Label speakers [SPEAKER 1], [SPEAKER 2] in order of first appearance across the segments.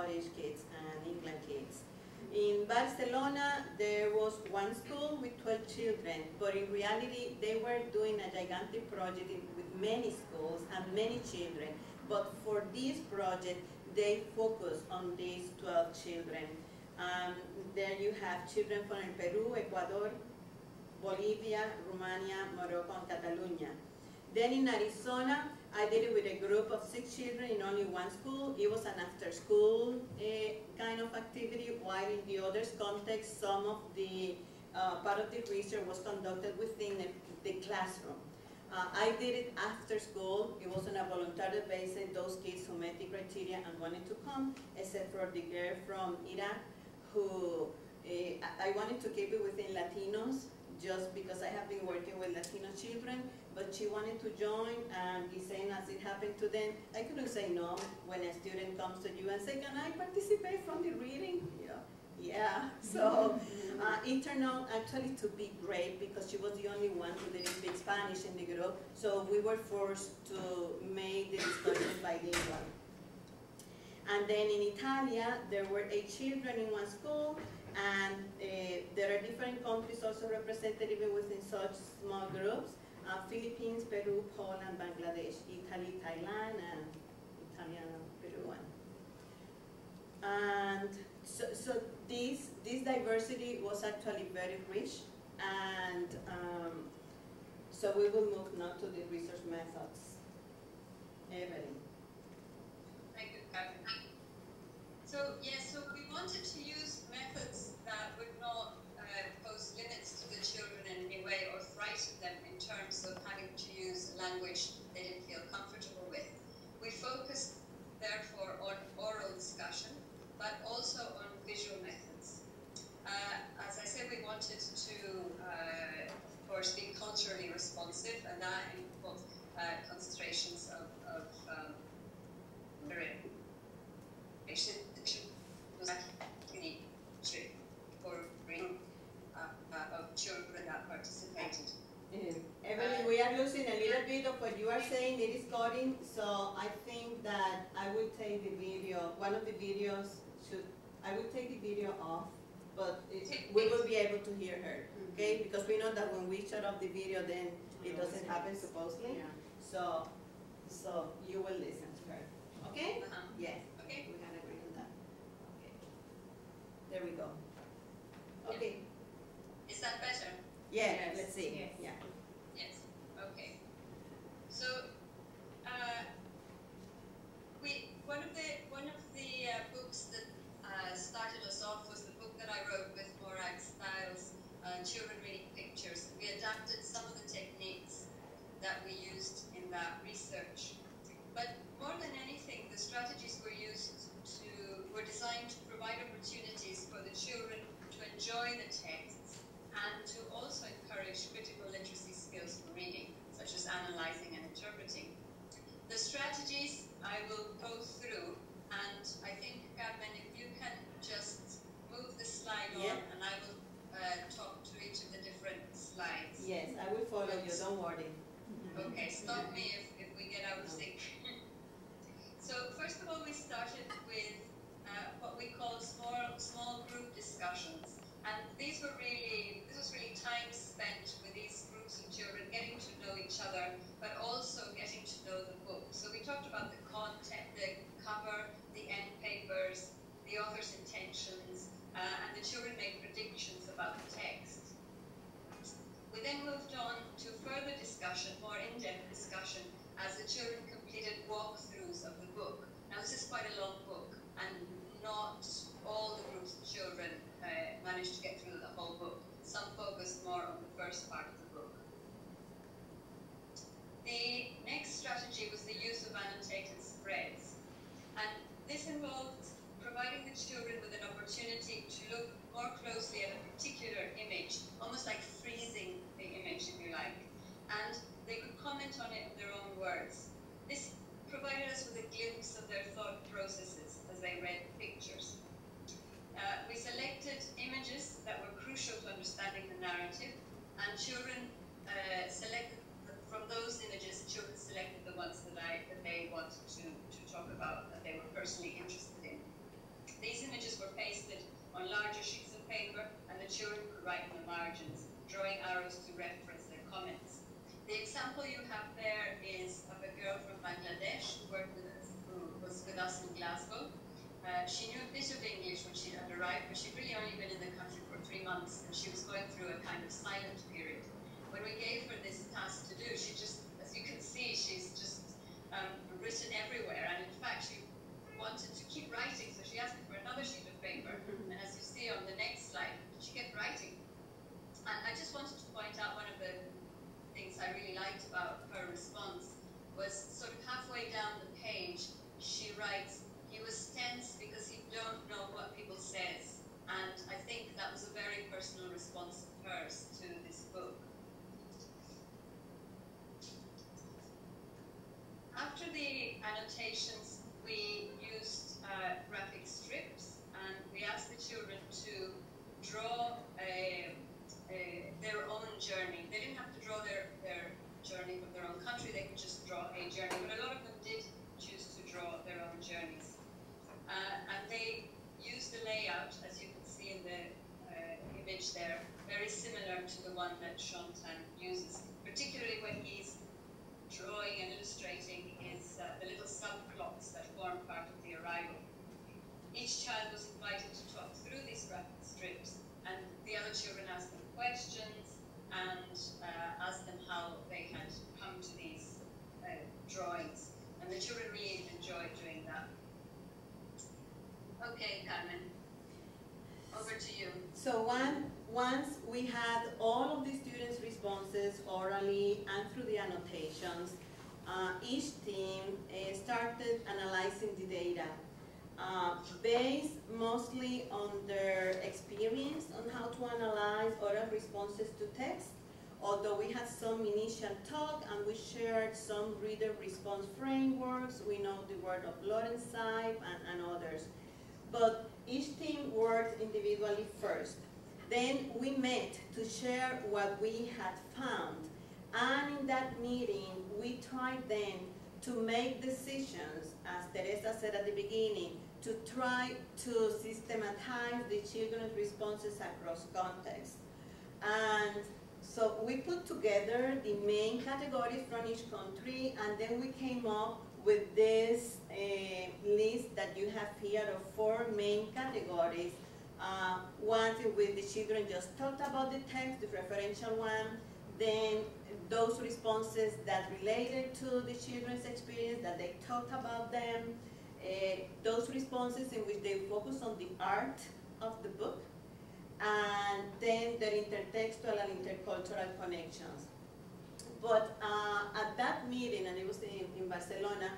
[SPEAKER 1] Scottish kids and England kids. In Barcelona, there was one school with 12 children, but in reality, they were doing a gigantic project with many schools and many children. But for this project, they focus on these 12 children. Um, there you have children from Peru, Ecuador, Bolivia, Romania, Morocco, and Catalonia. Then in Arizona, I did it with a group of six children in only one school. It was an after-school uh, kind of activity, while in the others context, some of the uh, part of the research was conducted within the, the classroom. Uh, I did it after school. It was on a voluntary basis. Those kids who met the criteria and wanted to come, except for the girl from Iraq, who uh, I wanted to keep it within Latinos, just because I have been working with Latino children, but she wanted to join and the same as it happened to them. I couldn't say no when a student comes to you and say, can I participate from the reading? Yeah. Yeah, so uh, it turned out actually to be great because she was the only one who didn't speak Spanish in the group, so we were forced to make the discussion bilingual. And then in Italia, there were eight children in one school, and uh, there are different countries also represented even within such small groups. Uh, Philippines, Peru, Poland, Bangladesh, Italy, Thailand, and Italian Peruvian. And so, so this, this diversity was actually very rich and um, so we will move now to the research methods. Evelyn.
[SPEAKER 2] Thank you, Catherine. So, yes, so we wanted to use methods that would not uh, pose limits to the children in any way or frighten them in terms of having to use language they didn't feel comfortable with. We focused, therefore, on oral discussion but also on visual methods. Uh, we wanted to, uh, of course, be culturally responsive, and that involves uh, concentrations of, of um, of children that participated.
[SPEAKER 1] Evelyn, we are losing a little bit of what you are saying. It is cutting, so I think that I will take the video, one of the videos should, I will take the video off, but it, we will be able to hear her, okay? Because we know that when we shut off the video, then it doesn't happen supposedly.
[SPEAKER 3] Yeah.
[SPEAKER 1] So, so you will listen to her, okay?
[SPEAKER 2] Uh-huh.
[SPEAKER 1] Yes,
[SPEAKER 2] Okay.
[SPEAKER 1] we can agree on that. Okay. There we go. Okay,
[SPEAKER 2] Is that better?
[SPEAKER 1] yeah,
[SPEAKER 3] Yes,
[SPEAKER 1] let's see,
[SPEAKER 3] yes.
[SPEAKER 1] yeah.
[SPEAKER 2] Yes. Okay. So, enjoy the texts, and to also encourage critical literacy skills for reading, such as analyzing and interpreting. The strategies I will go through, and I think, Carmen, if you can just move the slide yeah. on, and I will uh, talk to each of the different slides. Yes, I will follow but, you, don't worry. Okay, stop me if, if we get out of sync. so first of all, we started with uh, what we call small, small group discussions. And these were really, this was really time spent with these groups of children, getting to know each other, but also getting to know the book. So we talked about the content, the cover, the end papers, the author's intentions, uh, and the children made predictions about the text. We then moved on to further discussion, more in-depth discussion, as the children completed walkthroughs of the book. Now this is quite a long book, and not all the groups of children uh, managed to get through the whole book. Some focused more on the first part of the book. The next strategy was the use of annotated spreads. And this involved providing the children with an opportunity to look more closely at a particular image, almost like freezing the image, if you like. And they could comment on it in their own words. This provided us with a glimpse of their thought processes as they read the pictures. Uh, we selected images that were crucial to understanding the narrative, and children uh, selected from those images. Children selected the ones that I that they wanted to to talk about that they were personally interested in. These images were pasted on larger sheets of paper, and the children could write in the margins, drawing arrows to reference their comments. The example you have there is of a girl from Bangladesh who worked with us, who was with us in Glasgow. Uh, she knew a bit of English when she had arrived, but she'd really only been in the country three months, and she was going through a kind of silent period. When we gave her this task to do, she just, as you can see, she's just um, written everywhere, and in fact, she wanted to keep writing, so she asked me for another sheet of paper, and as you see on the next slide, she kept writing. And I just wanted to point out one of the things I really liked about her response was sort of halfway down the page, she writes, he was tense because he don't know what people says. And I think that was a very personal response of hers to this book. After the annotations, we used uh, graphic strips and we asked the children to draw their own journey. They didn't have to draw their, their journey from their own country, they could just draw a journey, but a lot of them did choose to draw their own journeys. Uh, and they used the layout, as you can in the uh, image there, very similar to the one that Shaun Tan uses, particularly when he's drawing and illustrating is uh, the little subplots that form part of the arrival. Each child was invited to talk through these graphic strips, and the other children asked them questions and uh, asked them how they had come to these uh, drawings. And the children really enjoyed doing that. Okay, Carmen, over to you.
[SPEAKER 1] So one, once we had all of the students' responses orally and through the annotations, uh, each team uh, started analyzing the data uh, based mostly on their experience on how to analyze oral responses to text. Although we had some initial talk and we shared some reader response frameworks, we know the word of Lorenzi and, and others. But each team worked individually first. Then we met to share what we had found. And in that meeting, we tried then to make decisions, as Teresa said at the beginning, to try to systematize the children's responses across contexts. And so we put together the main categories from each country, and then we came up with this uh, list that you have here of four main categories. Uh, one with the children just talked about the text, the referential one, then those responses that related to the children's experience, that they talked about them, uh, those responses in which they focus on the art of the book, and then their intertextual and intercultural connections. But uh, at that meeting, and it was in, in Barcelona,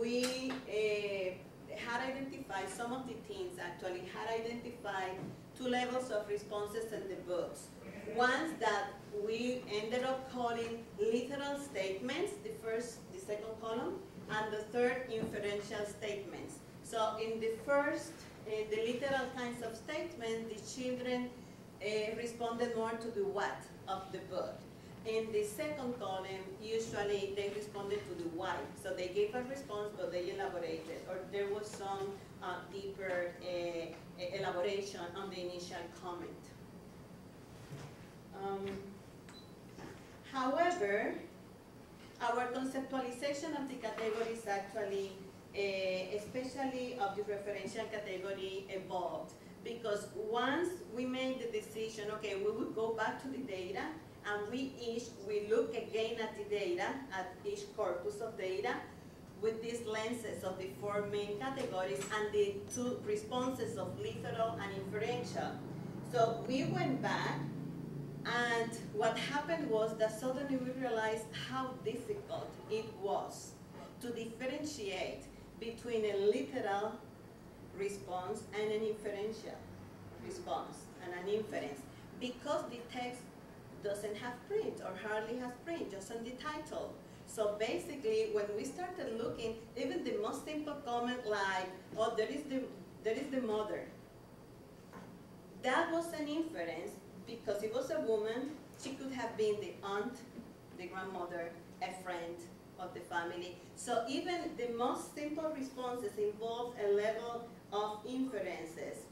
[SPEAKER 1] we uh, had identified, some of the teams actually had identified two levels of responses in the books. Ones that we ended up calling literal statements, the first, the second column, and the third, inferential statements. So in the first, uh, the literal kinds of statements, the children uh, responded more to the what of the book. In the second column, usually they responded to the why. So they gave a response, but they elaborated, or there was some uh, deeper uh, elaboration on the initial comment. Um, however, our conceptualization of the categories actually, uh, especially of the referential category, evolved because once we made the decision, okay, we would go back to the data and we each, we look again at the data, at each corpus of data, with these lenses of the four main categories and the two responses of literal and inferential. So we went back and what happened was that suddenly we realized how difficult it was to differentiate between a literal response and an inferential response and an inference because the text doesn't have print or hardly has print, just on the title. So basically, when we started looking, even the most simple comment like, oh, there is the, there is the mother. That was an inference because it was a woman, she could have been the aunt, the grandmother, a friend of the family. So even the most simple responses involve a level of inferences.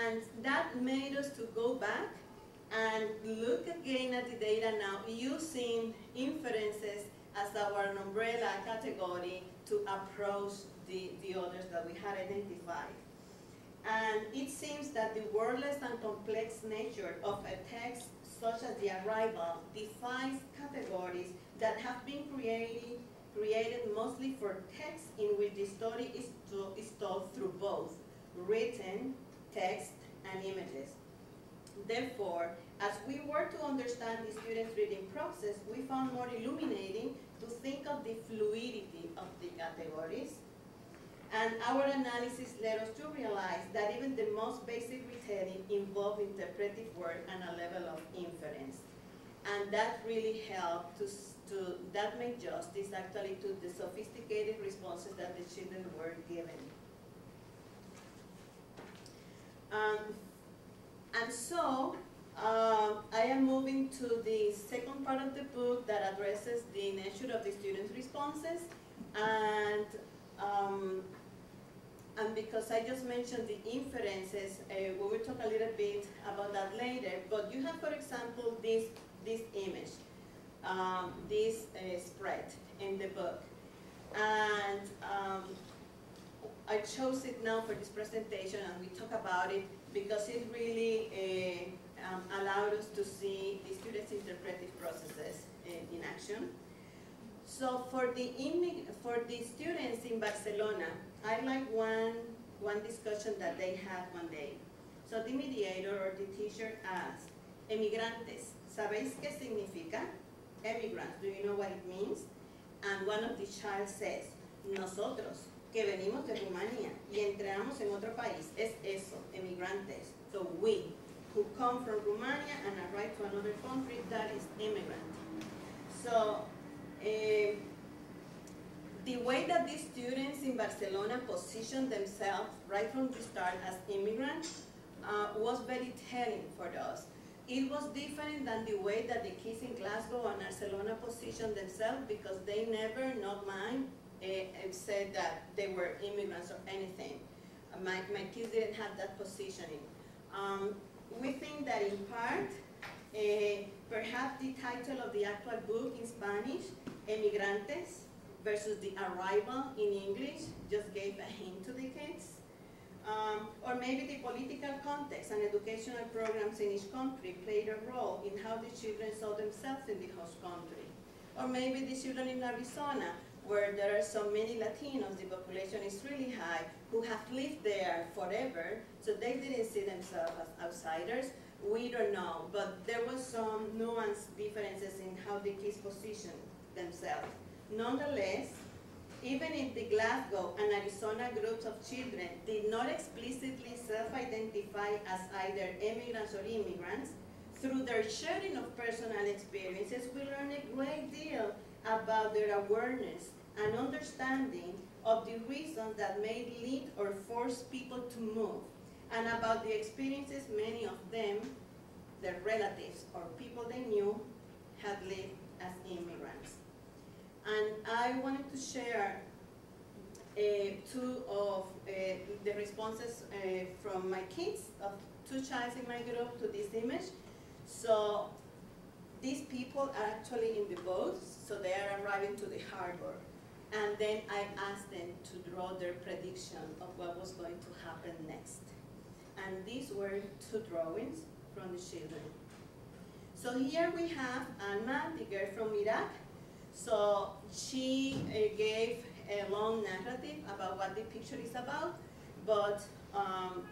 [SPEAKER 1] And that made us to go back and look again at the data now using inferences as our umbrella category to approach the, the others that we had identified. And it seems that the wordless and complex nature of a text such as the arrival defines categories that have been created, created mostly for text in which the story is, to, is told through both written, text, and images. Therefore, as we work to understand the student's reading process, we found more illuminating to think of the fluidity of the categories. And our analysis led us to realize that even the most basic retelling involved interpretive work and a level of inference. And that really helped to, to that made justice actually to the sophisticated responses that the children were given. Um, and so, uh, I am moving to the second part of the book that addresses the nature of the students' responses. And, um, and because I just mentioned the inferences, uh, we will talk a little bit about that later. But you have, for example, this, this image, um, this uh, spread in the book. And um, I chose it now for this presentation and we talk about it because it really uh, um, allowed us to see the students' interpretive processes in, in action. So for the, for the students in Barcelona, I like one, one discussion that they had one day. So the mediator or the teacher asked, emigrantes, ¿sabéis qué significa? Emigrants, do you know what it means? And one of the child says, nosotros, que venimos de Rumanía y entramos en otro país. Es eso, emigrantes. So we, who come from Romania and arrive to another country, that is immigrant. So, uh, the way that these students in Barcelona positioned themselves right from the start as immigrants uh, was very telling for us. It was different than the way that the kids in Glasgow and Barcelona positioned themselves because they never, not mine, and said that they were immigrants or anything. Uh, my, my kids didn't have that positioning. Um, we think that in part, uh, perhaps the title of the actual book in Spanish, Emigrantes versus the arrival in English, just gave a hint to the kids. Um, or maybe the political context and educational programs in each country played a role in how the children saw themselves in the host country. Or maybe the children in Arizona where there are so many Latinos, the population is really high, who have lived there forever, so they didn't see themselves as outsiders. We don't know, but there was some nuanced differences in how the kids positioned themselves. Nonetheless, even if the Glasgow and Arizona groups of children did not explicitly self-identify as either immigrants or immigrants, through their sharing of personal experiences, we learn a great deal about their awareness and understanding of the reasons that may lead or force people to move, and about the experiences many of them, their relatives or people they knew, had lived as immigrants. And I wanted to share uh, two of uh, the responses uh, from my kids, of two childs in my group to this image. So these people are actually in the boats, so they are arriving to the harbor. And then I asked them to draw their prediction of what was going to happen next. and these were two drawings from the children. So here we have Alma, the girl from Iraq. So she uh, gave a long narrative about what the picture is about, but um,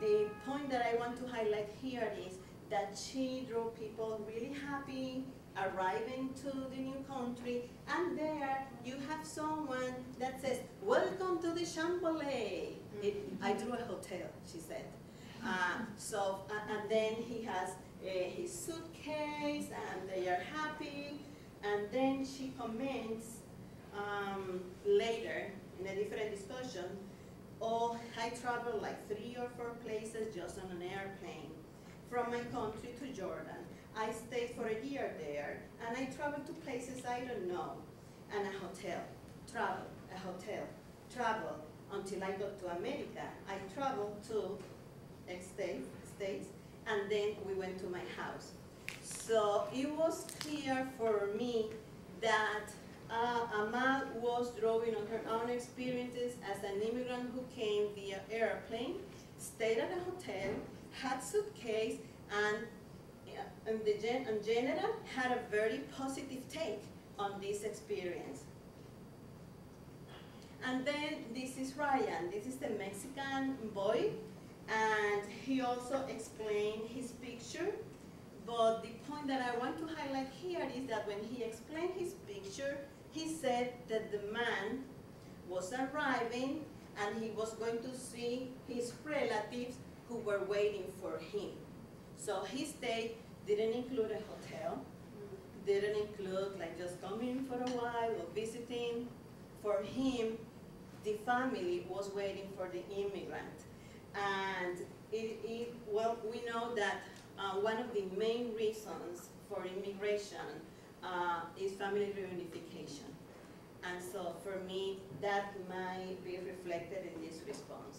[SPEAKER 1] the point that I want to highlight here is that she drew people really happy, arriving to the new country, and there you have someone that says, welcome to the Chambolet. It, I drew a hotel, she said. Uh, so, uh, and then he has uh, his suitcase, and they are happy, and then she comments um, later in a different discussion, oh, I traveled like three or four places just on an airplane from my country to Jordan. I stayed for a year there, and I traveled to places I don't know, and a hotel, travel, a hotel, travel, until I got to America. I traveled to state, states, and then we went to my house. So it was clear for me that uh, Amal was drawing on her own experiences as an immigrant who came via airplane, stayed at a hotel, had suitcase, and in, the gen in general had a very positive take on this experience. And then this is Ryan. This is the Mexican boy. And he also explained his picture. But the point that I want to highlight here is that when he explained his picture, he said that the man was arriving and he was going to see his relatives who were waiting for him. So his stay didn't include a hotel, didn't include like just coming for a while or visiting. For him, the family was waiting for the immigrant. And it, it well, we know that uh, one of the main reasons for immigration uh, is family reunification. And so for me, that might be reflected in this response.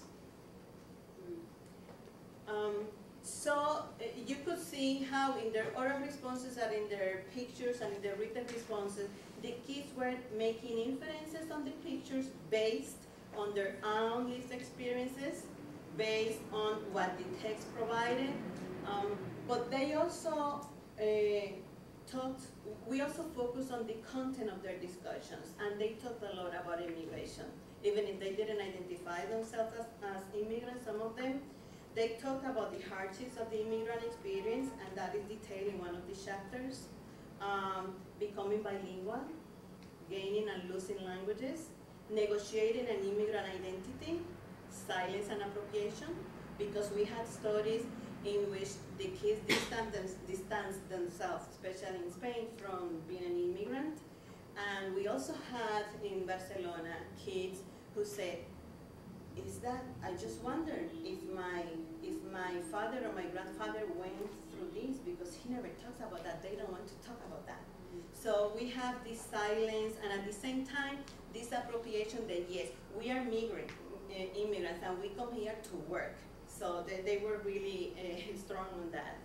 [SPEAKER 1] Um, so uh, you could see how in their oral responses and in their pictures and in their written responses, the kids were making inferences on the pictures based on their own lived experiences, based on what the text provided. Um, but they also uh, talked, we also focused on the content of their discussions, and they talked a lot about immigration. Even if they didn't identify themselves as, as immigrants, some of them, they talked about the hardships of the immigrant experience, and that is detailed in one of the chapters. Um, becoming bilingual, gaining and losing languages, negotiating an immigrant identity, silence and appropriation, because we had stories in which the kids distance, distance themselves, especially in Spain, from being an immigrant. And we also had in Barcelona kids who said, is that I just wondered if my if my father or my grandfather went through this because he never talks about that. They don't want to talk about that. So we have this silence and at the same time this appropriation that yes, we are migrant uh, immigrants and we come here to work. So they, they were really uh, strong on that.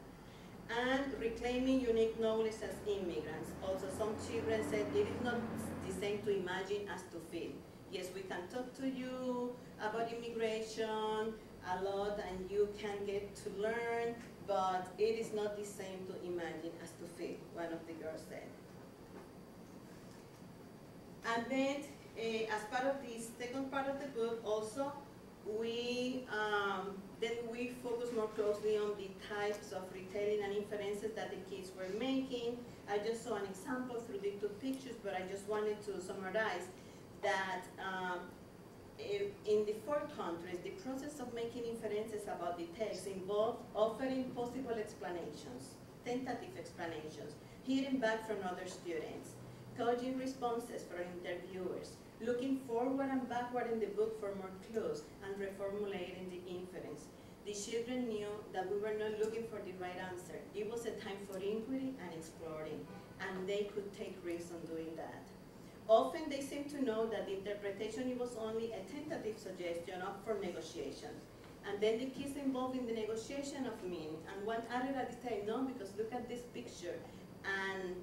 [SPEAKER 1] And reclaiming unique knowledge as immigrants. Also some children said it is not the same to imagine as to feel yes, we can talk to you about immigration a lot and you can get to learn, but it is not the same to imagine as to feel, one of the girls said. And then, uh, as part of the second part of the book, also, we um, then we focus more closely on the types of retelling and inferences that the kids were making. I just saw an example through the two pictures, but I just wanted to summarize that um, Eh, in the four countries, the process of making inferences about the text involved offering possible explanations, tentative explanations, hearing back from other students, coding responses from interviewers, looking forward and backward in the book for more clues, and reformulating the inference. The children knew that we were not looking for the right answer. It was a time for inquiry and exploring, and they could take risks on doing that. Often they seem to know that the interpretation was only a tentative suggestion up for negotiations. And then the kids involved in the negotiation of me And one added the time. no, because look at this picture. And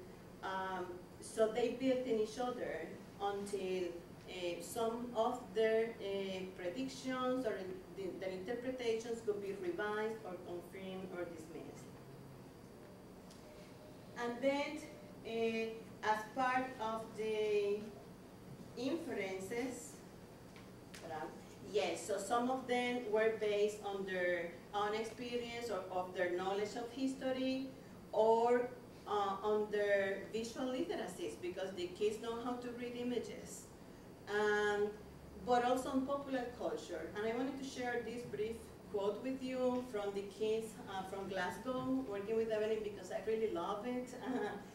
[SPEAKER 1] um, so they built in each other until uh, some of their uh, predictions or the, their interpretations could be revised or confirmed or dismissed. And then uh, as part of the inferences, yes, so some of them were based on their own experience or of their knowledge of history or uh, on their visual literacies because the kids know how to read images. Um, but also on popular culture. And I wanted to share this brief quote with you from the kids uh, from Glasgow, working with Evelyn because I really love it.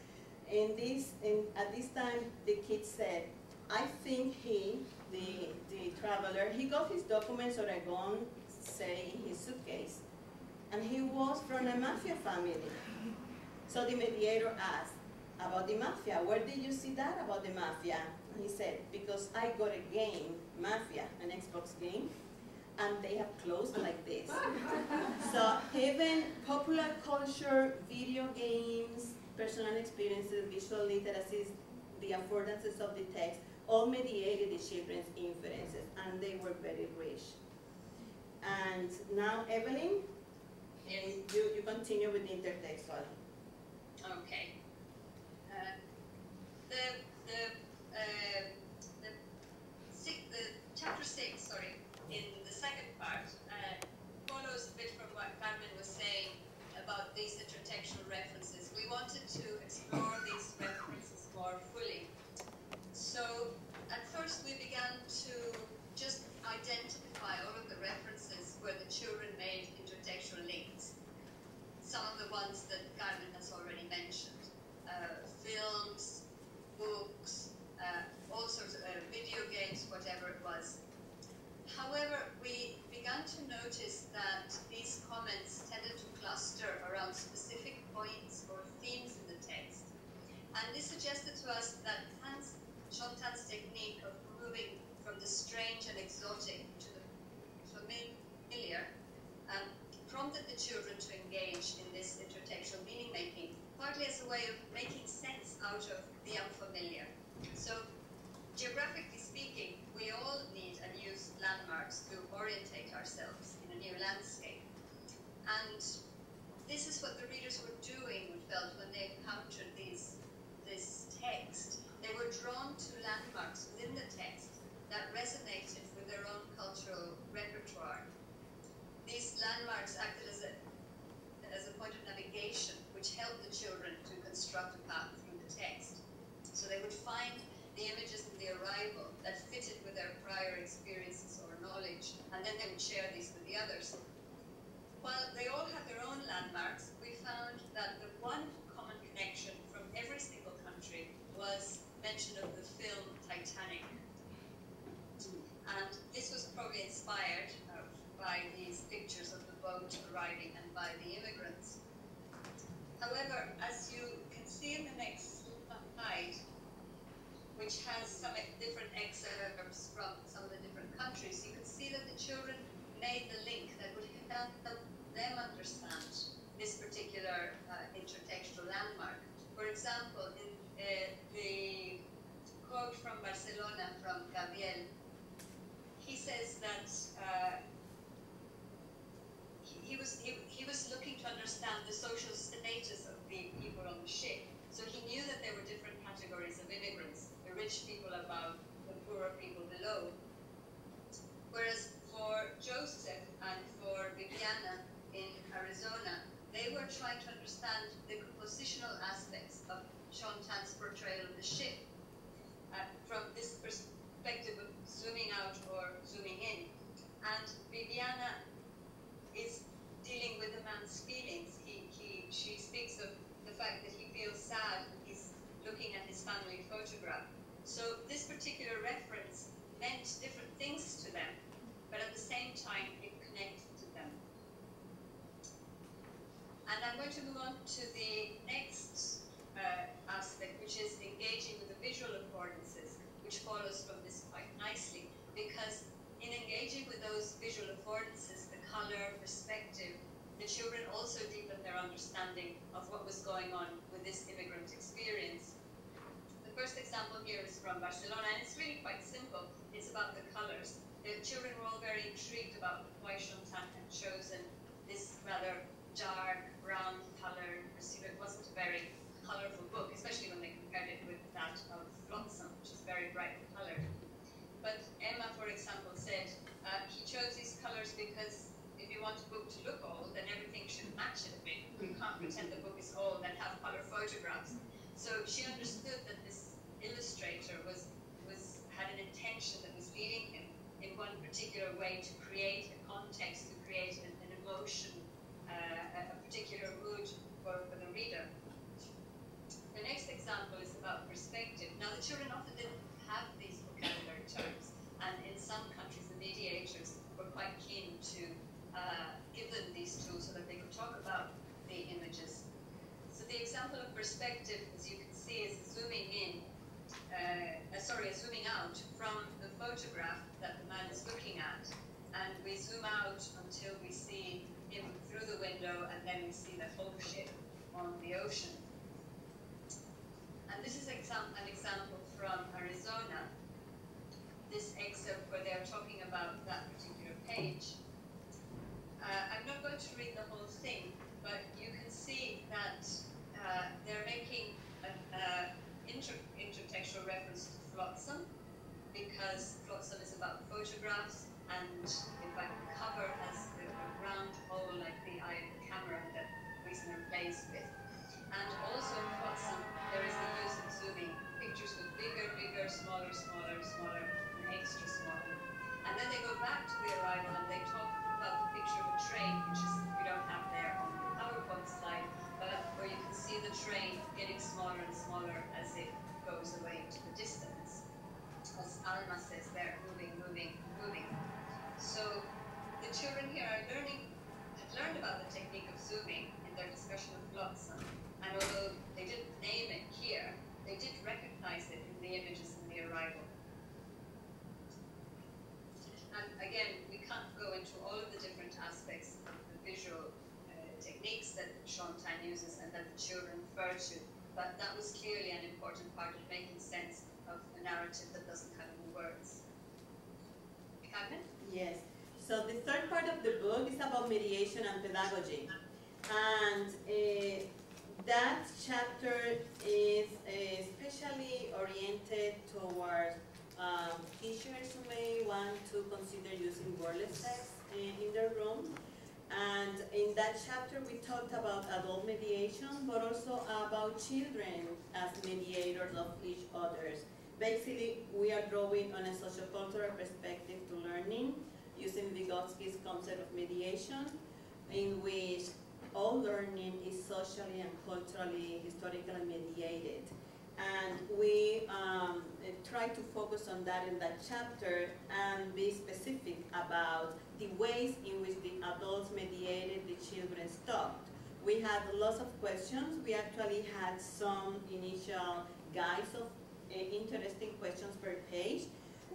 [SPEAKER 1] And this, at this time, the kid said, I think he, the, the traveler, he got his documents or a gun, say, in his suitcase. And he was from a mafia family. So the mediator asked about the mafia. Where did you see that about the mafia? And he said, because I got a game, Mafia, an Xbox game, and they have clothes like this. so even popular culture, video games, personal experiences, visual literacies, the affordances of the text, all mediated the children's inferences, and they were very rich. And now, Evelyn, you, you continue with the intertextual.
[SPEAKER 2] Okay. Uh, the, the, uh, the, the chapter 6, sorry, ones that Carmen has already mentioned. Uh, films, books, particular reference meant different things to them, but at the same time it connected to them. And I'm going to move on to the next from Barcelona, and it's really quite simple. It's about the colors. The children were all very intrigued about why Shaun Tan had chosen this rather dark brown color. It wasn't a very colorful book, especially when they compared it with that of Flotsam, which is very brightly colored. But Emma, for example, said uh, he chose these colors because if you want a book to look old, then everything should match it a bit. You can't pretend the book is old and have color photographs. So she understood that illustrator was was had an intention that was leading him in one particular way to create a context, to create an, an emotion, uh, a particular mood for, for the reader. The next example is about perspective. Now the children often didn't have these vocabulary terms, and in some countries the mediators were quite keen to uh, give them these tools so that they could talk about the images. So the example of perspective, as you can see, is zooming in, uh, uh, sorry, zooming out from the photograph that the man is looking at. And we zoom out until we see him through the window and then we see the whole ship on the ocean. And this is an example from Arizona. This excerpt where they're talking about that particular page. Uh, I'm not going to read the whole thing, but you can see that uh, they're making an inter intertextual reference Flotsam because Flotsam is about photographs and in fact the cover has a, round hole like the eye of the camera that Wiesner plays with. And also in Flotsam there is the use of zooming, pictures with bigger, bigger, smaller, smaller, smaller, and extra small. And then they go back to the arrival and they talk about the picture of a train, which is we don't have there on the PowerPoint slide, but where you can see the train getting smaller and smaller as it goes away into the distance. As Alma says there, moving, moving, moving. So the children here are learning, had learned about the technique of zooming in their discussion of Flotsam. And although they didn't name it here, they did recognize it in the images in the arrival. And again, we can't go into all of the different aspects of the visual uh, techniques that Shaun Tan uses and that the children refer to, but that was clearly an important part of making sense of a narrative that doesn't have any words. Carmen?
[SPEAKER 1] Yes. So the third part of the book is mediation and pedagogy. And uh, that chapter is especially oriented towards um, teachers who may want to consider using wordless text in, in their room. And in that chapter, we talked about adult mediation, but also about children as mediators of each other's. Basically, we are drawing on a sociocultural perspective to learning using Vygotsky's concept of mediation, in which all learning is socially and culturally, historically mediated. And we um, try to focus on that in that chapter and be specific about the ways in which the adults mediated the children's thought. We had lots of questions. We actually had some initial guides of uh, interesting questions per page.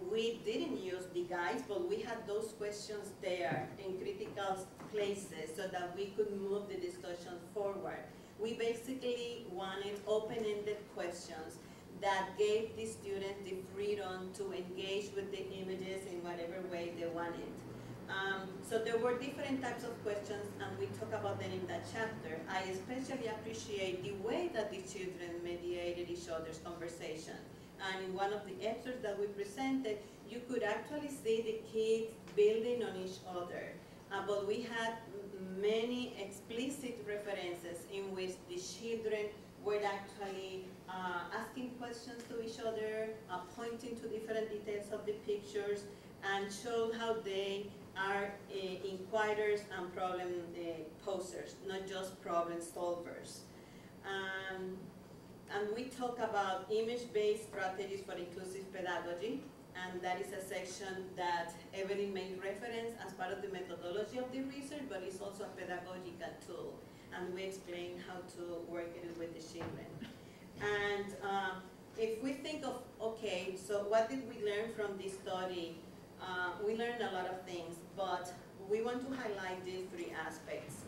[SPEAKER 1] We didn't use the guides, but we had those questions there in critical places so that we could move the discussion forward. We basically wanted open-ended questions that gave the students the freedom to engage with the images in whatever way they wanted. Um, so there were different types of questions and we talk about them in that chapter. I especially appreciate the way that the children mediated each other's conversation. And in one of the excerpts that we presented, you could actually see the kids building on each other. Uh, but we had many explicit references in which the children were actually uh, asking questions to each other, uh, pointing to different details of the pictures, and showed how they are uh, inquirers and problem uh, posers, not just problem solvers. Um, and we talk about image-based strategies for inclusive pedagogy, and that is a section that Evelyn made reference as part of the methodology of the research, but it's also a pedagogical tool. And we explain how to work it with the children. And um, if we think of, okay, so what did we learn from this study? Uh, we learned a lot of things, but we want to highlight these three aspects.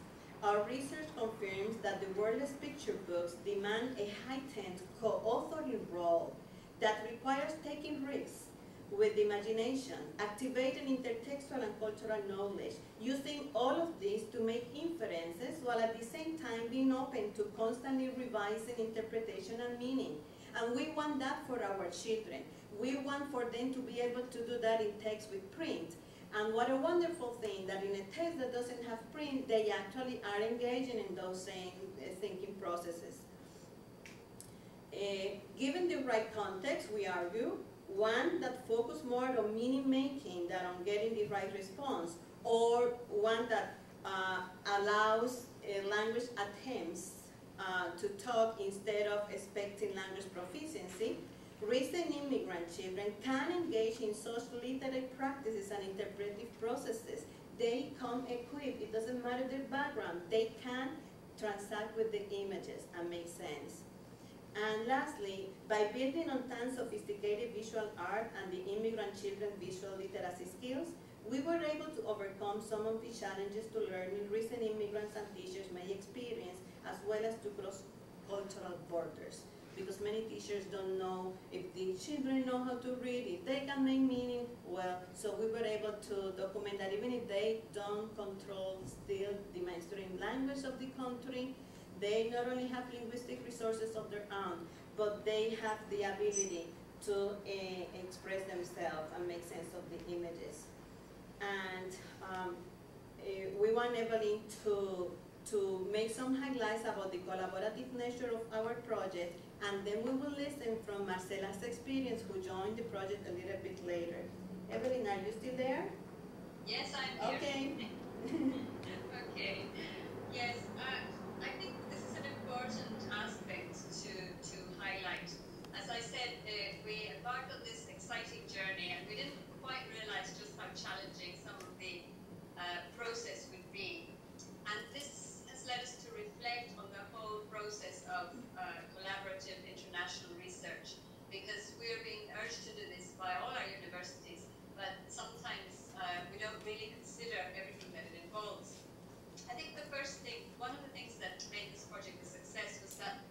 [SPEAKER 1] Our research confirms that the wordless picture books demand a heightened co-authoring role that requires taking risks with the imagination, activating intertextual and cultural knowledge, using all of this to make inferences while at the same time being open to constantly revising interpretation and meaning. And we want that for our children. We want for them to be able to do that in text with print. And what a wonderful thing that in a text that doesn't have print, they actually are engaging in those same uh, thinking processes. Uh, given the right context, we argue, one that focus more on meaning making than on getting the right response, or one that uh, allows uh, language attempts uh, to talk instead of expecting language proficiency, recent immigrant children can engage in social literary practices and interpretive processes. They come equipped, it doesn't matter their background, they can transact with the images and make sense. And lastly, by building on Tan's sophisticated visual art and the immigrant children's visual literacy skills, we were able to overcome some of the challenges to learning recent immigrants and teachers may experience, as well as to cross cultural borders. Because many teachers don't know if the children know how to read, if they can make meaning, well, so we were able to document that even if they don't control still the mainstream language of the country, they not only have linguistic resources of their own, but they have the ability to uh, express themselves and make sense of the images. And um, uh, we want Evelyn to, to make some highlights about the collaborative nature of our project, and then we will listen from Marcela's experience, who joined the project a little bit later. Evelyn, are you still there?
[SPEAKER 2] Yes, I'm here.
[SPEAKER 1] Okay.
[SPEAKER 2] okay. Yes, uh, I think this is an important aspect to, to highlight. As I said, uh, we embarked on this exciting journey and we didn't quite realize just how challenging some of the uh, process would be. And this has led us to reflect on the whole process of uh, collaborative international research because we're being urged to do this by all our universities, but sometimes uh, we don't really consider everything that it involves. I think the first thing, one of the things that made this project a success was that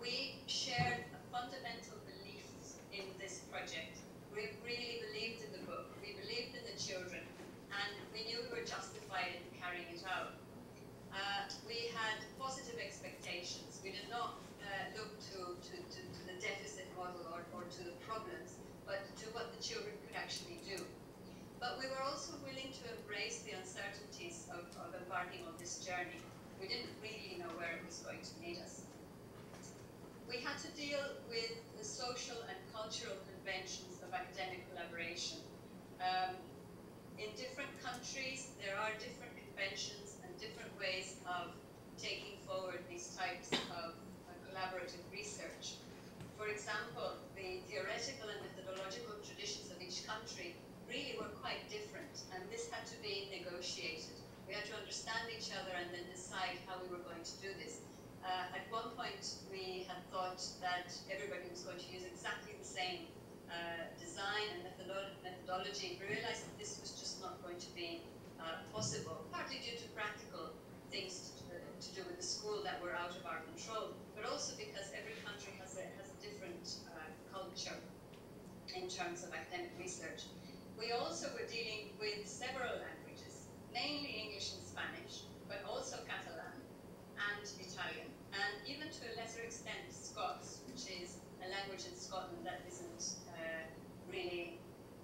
[SPEAKER 2] we shared a fundamental belief in this project. We really believed in the book, we believed in the children, and we knew we were justified in carrying it out. Uh, we had positive expectations. We did not uh, look to, to, to, to, the deficit model or, or to the problems, but to what the children could actually do. But we were also willing to embrace the uncertainties of, of embarking on this journey. We didn't really know where it was going to lead us. We had to deal with the social and cultural conventions of academic collaboration. Um, in different countries, there are different conventions and different ways of taking forward these types of uh, collaborative research. For example, the theoretical and methodological traditions of each country really were quite different, and this had to be negotiated. We had to understand each other and then decide how we were going to do this. Uh, at one point, we had thought that everybody was going to use exactly same uh, design and methodolo methodology. We realized that this was just not going to be uh, possible, partly due to practical things to, to, do with the school that were out of our control, but also because every country has a, has a different uh, culture in terms of academic research. We also were dealing with several languages, mainly English and Spanish, but also Catalan and Italian, and even to a lesser extent Scots, which is a language in Scotland that isn't uh, really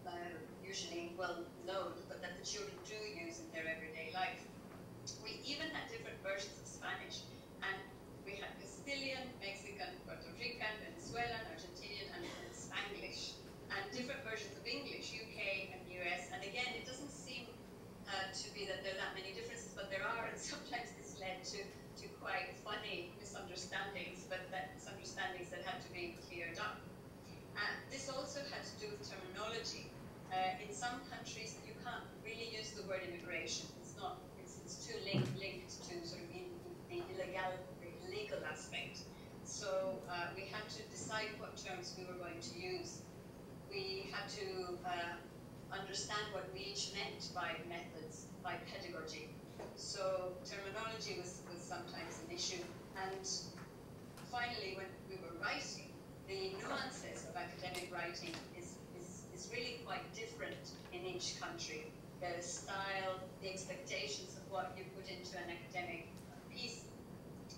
[SPEAKER 2] uh, usually well known, but that the children do use in their everyday life. We even had different versions of Spanish, and we had Castilian, Mexican, Puerto Rican, Venezuelan, Argentinian, and Spanglish, and different versions of English, UK and US. And again, it doesn't seem uh, to be that there are that many differences, but there are, and sometimes this led to, to quite funny misunderstandings, but that misunderstandings that had to be cleared up. And this also had to do with terminology. Uh, in some countries, you can't really use the word immigration. It's not. It's, it's too linked, linked to sort of in, the illegal, the legal aspect. So uh, we had to decide what terms we were going to use. We had to uh, understand what we each meant by methods, by pedagogy. So terminology was, was sometimes an issue. And finally, when we were writing, the nuances of academic writing is, is, is really quite different in each country. The style, the expectations of what you put into an academic piece.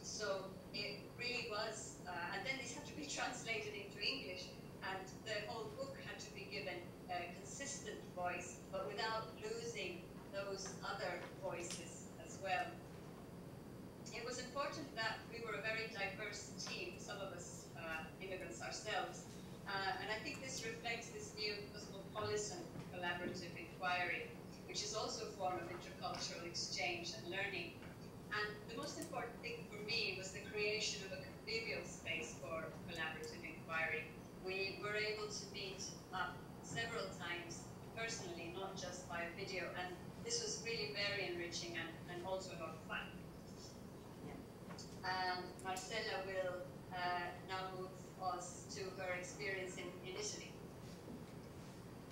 [SPEAKER 2] So it really was, uh, and then these had to be translated into English, and the whole book had to be given a consistent voice, but without losing those other voices as well. It was important that we were a very diverse team, some of us immigrants ourselves, uh, and I think this reflects this new cosmopolitan collaborative inquiry, which is also a form of intercultural exchange and learning. And the most important thing for me was the creation of a convivial space for collaborative inquiry. We were able to meet up several times personally, not just by video, and this was really very enriching and, and also a lot of fun. And Marcella will now move us to her experience in, in Italy.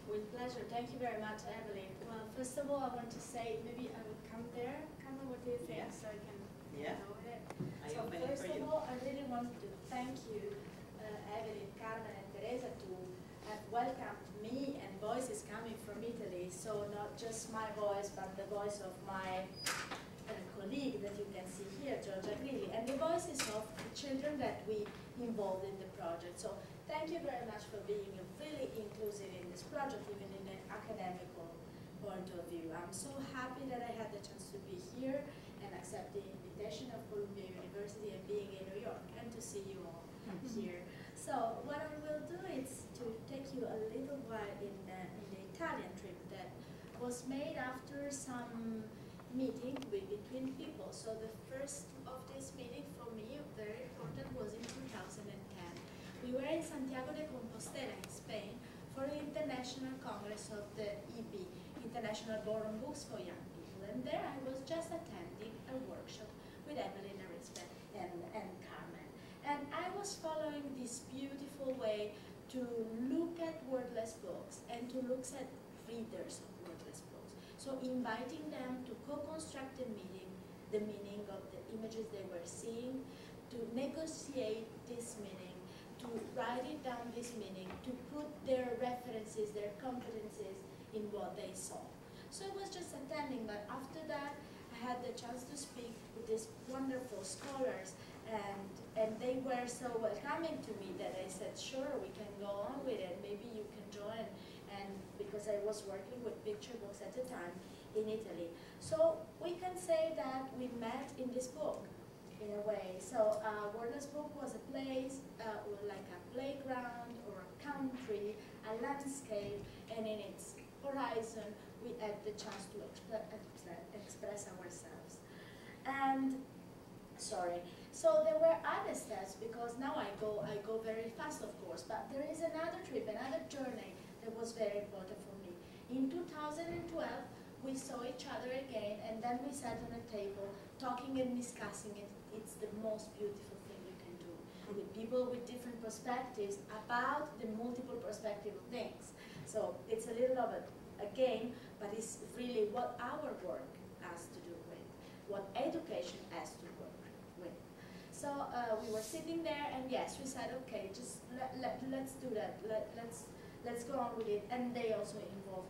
[SPEAKER 3] With pleasure. Thank you very much, Evelyn. Well, first of all, I want to say maybe I would come there. Carmen, what do you think?
[SPEAKER 1] Yeah.
[SPEAKER 3] So I can
[SPEAKER 1] Yeah.
[SPEAKER 3] go with it.
[SPEAKER 1] I
[SPEAKER 3] so first of
[SPEAKER 1] you.
[SPEAKER 3] all, I really want to thank you, uh, Evelyn, Carmen, and Teresa to have welcomed me and voices coming from Italy. So not just my voice, but the voice of my uh, colleague that you can see here, Giorgia Grilli, and the voices of the children that we involved in the project. So thank you very much for being really inclusive in this project, even in an academical point of view. I'm so happy that I had the chance to be here and accept the invitation of Columbia University and being in New York and to see you all mm-hmm. here. So what I will do is to take you a little while in the, in the Italian trip that was made after some meeting with, between people. So the first of this meeting very important, was in 2010. We were in Santiago de Compostela in Spain for the International Congress of the IBBY, International Board on Books for Young People. And there I was just attending a workshop with Evelyn Arizpe and, and Carmen. And I was following this beautiful way to look at wordless books and to look at readers of wordless books. So inviting them to co-construct the meaning, the meaning of the images they were seeing, to negotiate this meaning, to write it down this meaning, to put their references, their competences in what they saw. So it was just attending, but after that, I had the chance to speak with these wonderful scholars, and and they were so welcoming to me that I said, sure, we can go on with it. Maybe you can join. And because I was working with picture books at the time in Italy, so we can say that we met in this book in a way. So uh, Wordless Book was a place, uh, like a playground or a country, a landscape, and in its horizon we had the chance to expre- express ourselves. And sorry. So there were other steps because now I go I go very fast of course, but there is another trip, another journey that was very important for me. In 2012 we saw each other again and then we sat on a table talking and discussing it. It's the most beautiful thing you can do with people with different perspectives about the multiple perspective of things. So it's a little of a, a game, but it's really what our work has to do with, what education has to work with. So uh, we were sitting there, and yes, we said, okay, just let, let, let's do that. Let, let's let's go on with it. And they also involved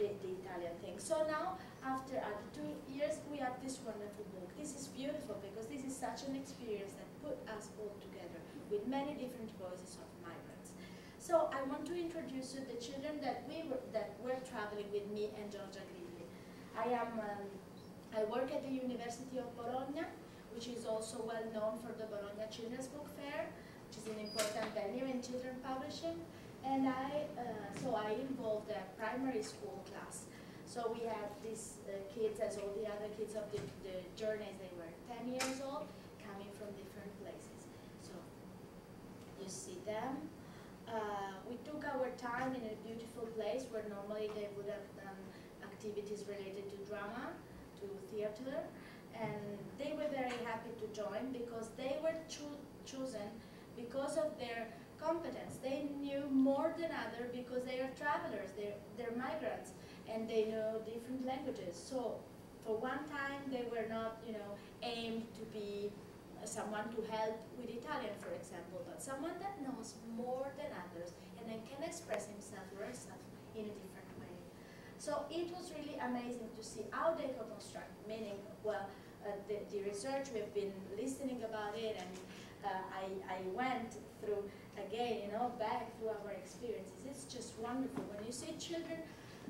[SPEAKER 3] the, the Italian thing. So now, after uh, two years, we have this wonderful book. This is beautiful because this is such an experience that put us all together with many different voices of migrants. So I want to introduce you the children that we were that were traveling with me and Giorgia Grilli. I am um, I work at the University of Bologna, which is also well known for the Bologna Children's Book Fair, which is an important venue in children publishing. And I, uh, so I involved a primary school class. So we had these uh, kids, as all the other kids of the, the journeys, they were 10 years old, coming from different places. So you see them. Uh, we took our time in a beautiful place where normally they would have done activities related to drama, to theater, and they were very happy to join because they were cho- chosen because of their competence. They knew more than other because they are travelers, they're, they're migrants, and they know different languages. So for one time, they were not, you know, aimed to be someone to help with Italian, for example, but someone that knows more than others and then can express himself or herself in a different way. So it was really amazing to see how they co-construct, meaning, well, uh, the, the research, we've been listening about it and uh, I, I went through, again, you know, back through our experiences. It's just wonderful when you see children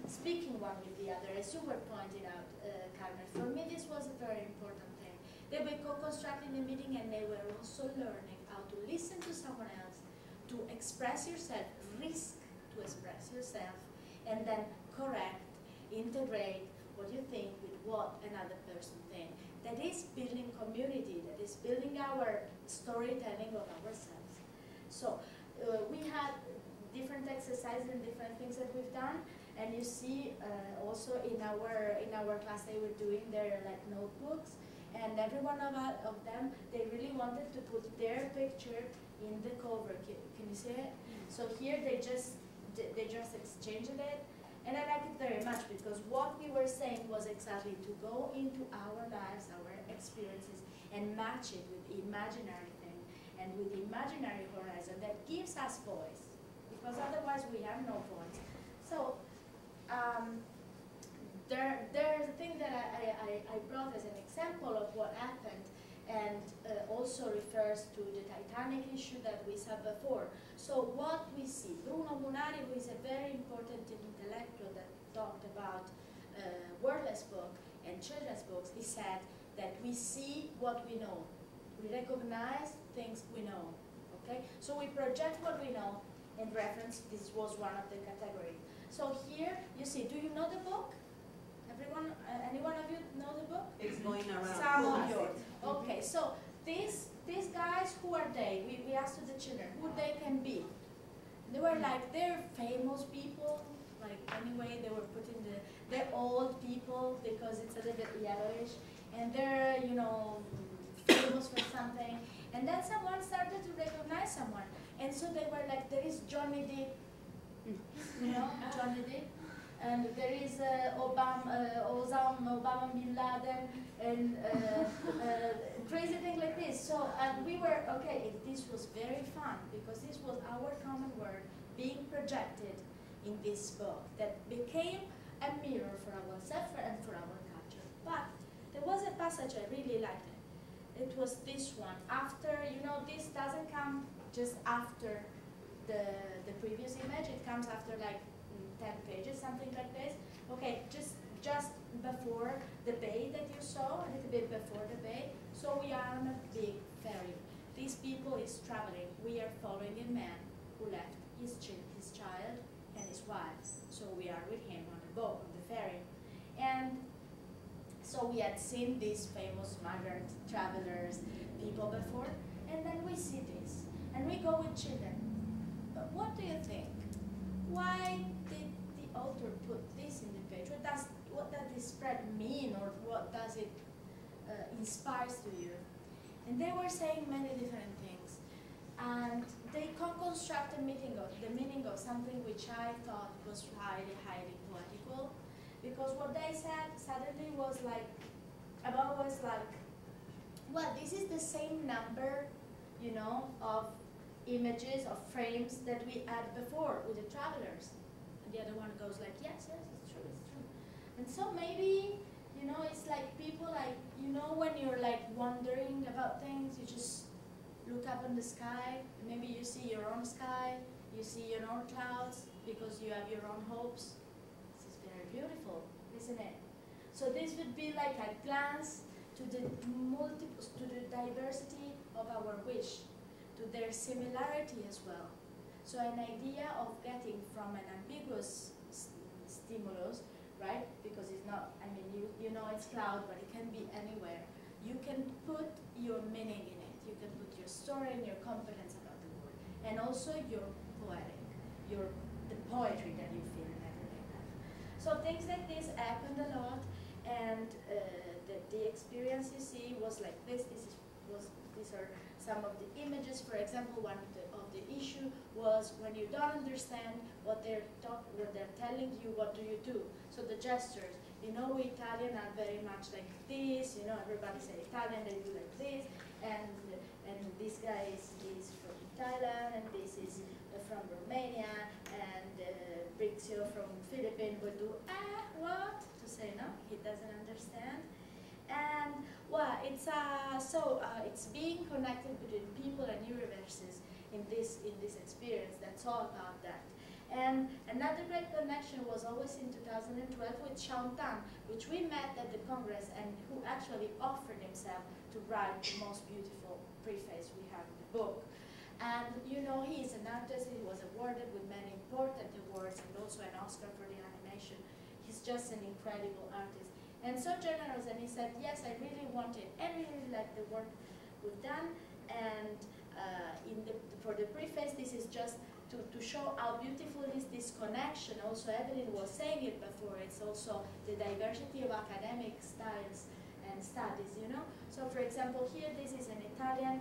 [SPEAKER 3] speaking one with the other, as you were pointing out, uh, Carmen. For me, this was a very important thing. They were co-constructing the meeting and they were also learning how to listen to someone else, to express yourself, risk to express yourself, and then correct, integrate what you think with what another person thinks. That is building community, that is building our storytelling of ourselves. So uh, we had different exercises and different things that we've done. And you see uh, also in our in our class they were doing their like notebooks, and every one of, uh, of them they really wanted to put their picture in the cover. Can, can you see it? So here they just they just exchanged it, and I like it very much because what we were saying was exactly to go into our lives, our experiences, and match it with imaginary and with the imaginary horizon that gives us voice, because otherwise we have no voice. So um, there, there's a thing that I, I, I brought as an example of what happened and uh, also refers to the Titanic issue that we saw before. So what we see, Bruno Munari, who is a very important intellectual that talked about uh, wordless book and children's books, he said that we see what we know. We recognize things we know, okay? So we project what we know in reference, this was one of the categories. So here, you see, do you know the book? Everyone, uh, any one of you know the book?
[SPEAKER 1] It's going around.
[SPEAKER 3] Some of you. Okay, so these these guys, who are they? We, we asked the children who they can be. They were like, they're famous people, like anyway, they were putting the, they're old people because it's a little bit yellowish, and they're, you know, famous for something. And then someone started to recognize someone. And so they were like, there is Johnny Depp you know, Johnny Depp. And there is uh, Obama, uh, Osama, Obama bin Laden, and uh, uh, crazy thing like this. So and we were, okay, this was very fun because this was our common word being projected in this book that became a mirror for ourselves and for our culture. But there was a passage I really liked it. Was this one. After, you know, this doesn't come just after the, the previous image. It comes after like mm, 10 pages, something like this. Okay, just just before the bay that you saw, a little bit before the bay. So we are on a big ferry. These people is traveling. We are following a man who left his, ch his child and his wife. So we are with him on the boat, on the ferry. And so we had seen these famous migrant travelers, people before, and then we see this. And we go with children what do you think? Why did the author put this in the page? What does what does this spread mean, or what does it uh, inspires to you? And they were saying many different things, and they construct the meaning of the meaning of something which I thought was highly, highly because what they said suddenly was like about was like, well, this is the same number, you know, of images of frames that we had before with the travelers. And the other one goes like, yes, yes, it's true, it's true. And so maybe, you know, it's like people like, you know, when you're like wondering about things, you just look up in the sky, maybe you see your own sky, you see your own clouds because you have your own hopes. Beautiful, isn't it? So this would be like a glance to the multiple, to the diversity of our wish to their similarity as well. So an idea of getting from an ambiguous st stimulus, right? Because it's not, I mean, you, you know it's cloud, but it can be anywhere. You can put your meaning in it. You can put your story and your confidence about the world. And also your poetic, your the poetry that you feel. So things like this happened a lot, and uh, the, the experience you see was like this. This is, was, these are some of the images. For example, one of the, of the issue was when you don't understand what they're talk, what they're telling you, what do you do? So the gestures. You know, we Italian are very much like this. You know, everybody say Italian, they do like this. and and this guy is, is from Thailand, and this is from Romania, and uh, Brixio from Philippines would do ah what to say no, he doesn't understand, and well, it's uh, so uh, it's being connected between people and universes in this in this experience. That's all about that. And another great connection was always in 2012 with Shaun Tan, which we met at the Congress and who actually offered himself to write the most beautiful preface we have in the book. And you know, he is an artist, he was awarded with many important awards and also an Oscar for the animation. He's just an incredible artist. And so generous, and he said, yes, I really want it, and really like the work we've done. And uh, in the, for the preface, this is just to, to show how beautiful is this connection. Also, Evelyn was saying it before, it's also the diversity of academic styles and studies, you know? So, for example, here this is an Italian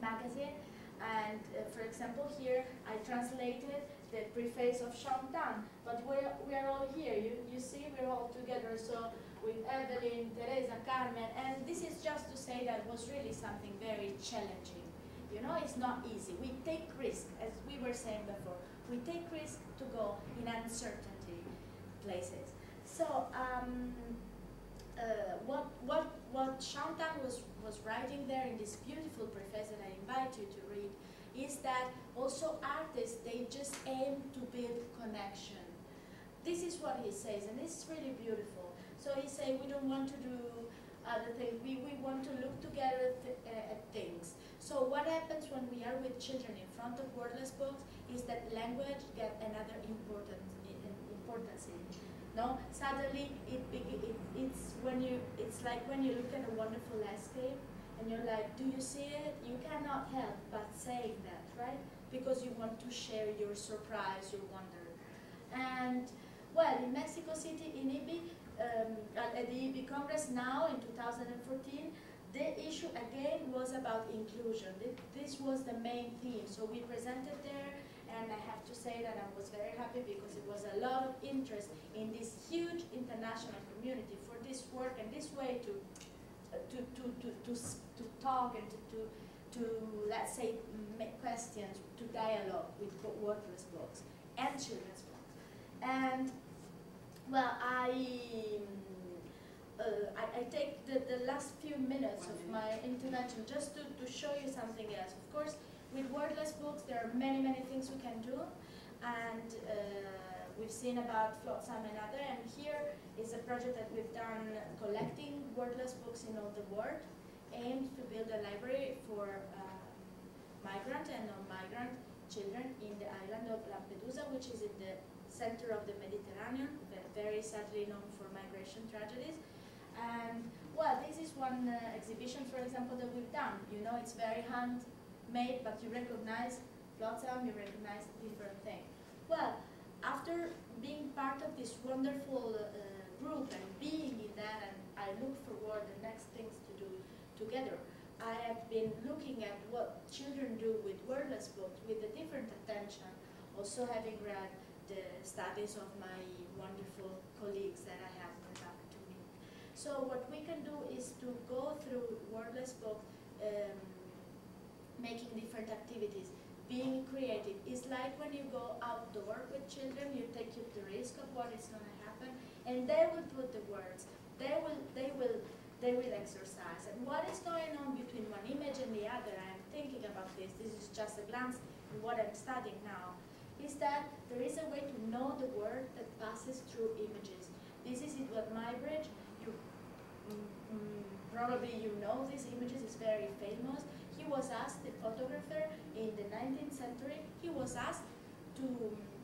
[SPEAKER 3] magazine, and uh, for example, here I translated the preface of Shaun Tan, but we're, we're all here, you, you see, we're all together, so with Evelyn, Teresa, Carmen, and this is just to say that was really something very challenging you know, it's not easy. We take risk, as we were saying before. We take risk to go in uncertainty places. So um, uh, what what what Shaun Tan was was writing there in this beautiful preface that I invite you to read is that also artists they just aim to build connection. This is what he says, and it's really beautiful. So he says we don't want to do other things. We we want to look together th uh, at things. So what happens when we are with children in front of wordless books is that language get another important importance. No, suddenly it, it, it's when you it's like when you look at a wonderful landscape and you're like, do you see it? You cannot help but saying that, right? Because you want to share your surprise, your wonder. And well, in Mexico City, in IBBY, um, at the IBBY Congress now in 2014, the issue again was about inclusion. This was the main theme. So we presented there, and I have to say that I was very happy because it was a lot of interest in this huge international community for this work and this way to to to to to, to talk and to, to to let's say make questions, to dialogue with workers' books and children's books. And well, I uh, I, I, take the, the last few minutes of my intervention just to, to show you something else. Of course, with wordless books, there are many, many things we can do. And uh, we've seen about Flotsam and other. And here is a project that we've done collecting wordless books in all the world, aimed to build a library for uh, migrant and non-migrant children in the island of Lampedusa, which is in the center of the Mediterranean, very sadly known for migration tragedies. And well, this is one uh, exhibition, for example, that we've done. You know, it's very handmade, but you recognize Flotsam, you recognize different things. Well, after being part of this wonderful uh, group and being in that, and I look forward the next things to do together. I have been looking at what children do with wordless books with a different attention, also having read the studies of my wonderful colleagues that I have the to meet. so what we can do is to go through wordless books um, making different activities, being creative. It's like when you go outdoor with children, you take the risk of what is going to happen, and they will put the words. They will, they will, they will exercise. And what is going on between one image and the other? I'm thinking about this. This is just a glance in what I'm studying now. Is that there is a way to know the word that passes through images. This is it what Muybridge mm, mm, probably you know these images, it's very famous. Was asked, the photographer in the 19th century, he was asked to,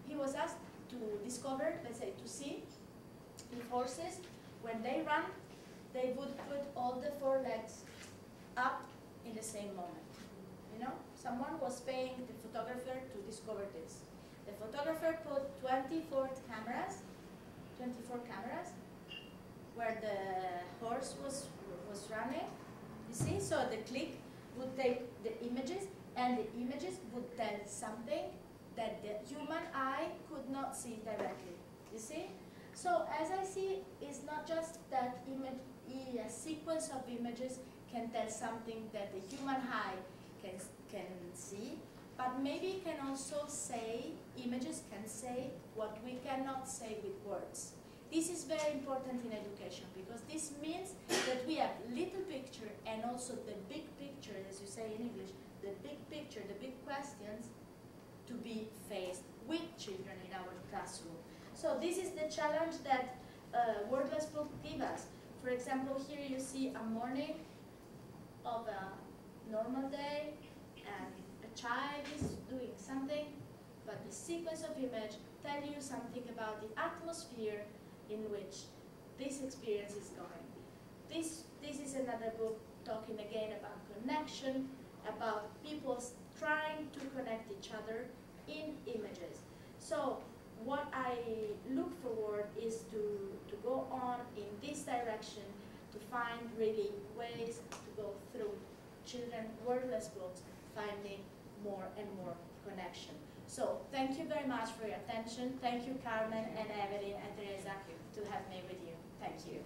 [SPEAKER 3] he was asked to discover, let's say, to see if horses, when they run, they would put all the four legs up in the same moment. You know, someone was paying the photographer to discover this. The photographer put 24 cameras, 24 cameras, where the horse was was running. You see, so the click would take the images and the images would tell something that the human eye could not see directly. You see? So as I see, it's not just that image, a sequence of images can tell something that the human eye can, can see, but maybe can also say, images can say what we cannot say with words. This is very important in education because this means that we have little picture and also the big picture, as you say in English, the big picture, the big questions to be faced with children in our classroom. So this is the challenge that uh, Wordless Book us. For example, here you see a morning of a normal day and a child is doing something, but the sequence of image tell you something about the atmosphere in which this experience is going. This, this is another book talking again about connection, about people trying to connect each other in images. So what I look forward is to, to go on in this direction to find really ways to go through children wordless books, finding more and more connection. So thank you very much for your attention. Thank you, Carmen and Evelyn and Teresa, to have me with you. Thank you.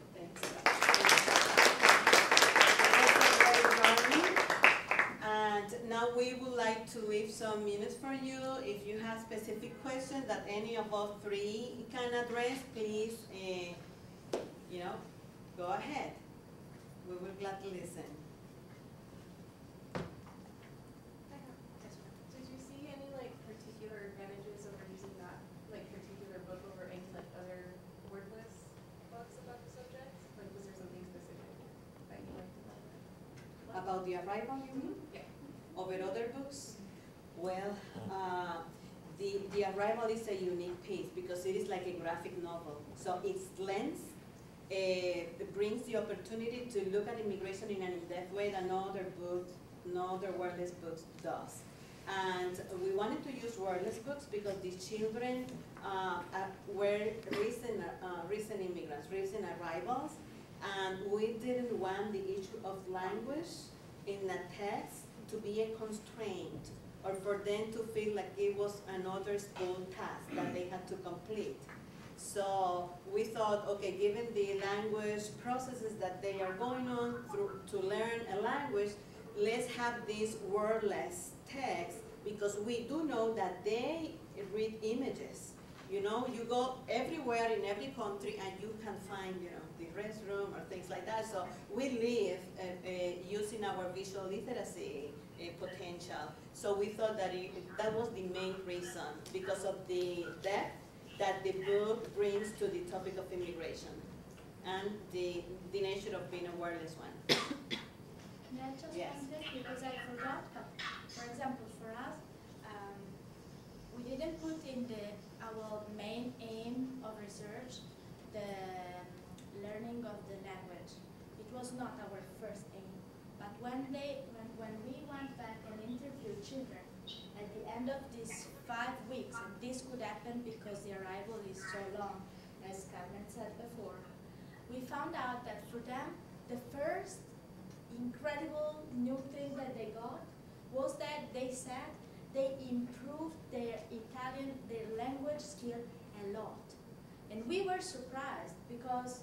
[SPEAKER 1] And now we would like to leave some minutes for you. If you have specific questions that any of us three can address, please, uh, you know, go ahead. We will gladly listen. About the arrival, you mean?
[SPEAKER 4] Yeah.
[SPEAKER 1] Over other books? Well, uh, the, the arrival is a unique piece because it is like a graphic novel. So its length uh, brings the opportunity to look at immigration in an in-depth way that no other book, no other wordless books does. And we wanted to use wordless books because the children uh, uh were recent, uh, recent immigrants, recent arrivals, and we didn't want the issue of language in a text to be a constraint or for them to feel like it was another school task that they had to complete. So we thought, okay, given the language processes that they are going on through to learn a language, let's have this wordless text because we do know that they read images. You know, you go everywhere in every country and you can find, you know, restroom or things like that. So we live uh, uh, using our visual literacy uh, potential. So we thought that it, that was the main reason because of the depth that the book brings to the topic of immigration and the, the nature of being a wordless one.
[SPEAKER 3] May I just yes. because I forgot, for example, for us, um, we didn't put in the our main aim of research the learning of the language. It was not our first aim. But when, they, when, when we went back and interviewed children, at the end of these five weeks, and this could happen because the arrival is so long, as Carmen said before, we found out that for them, the first incredible new thing that they got was that they said they improved their Italian, their language skill a lot. And we were surprised because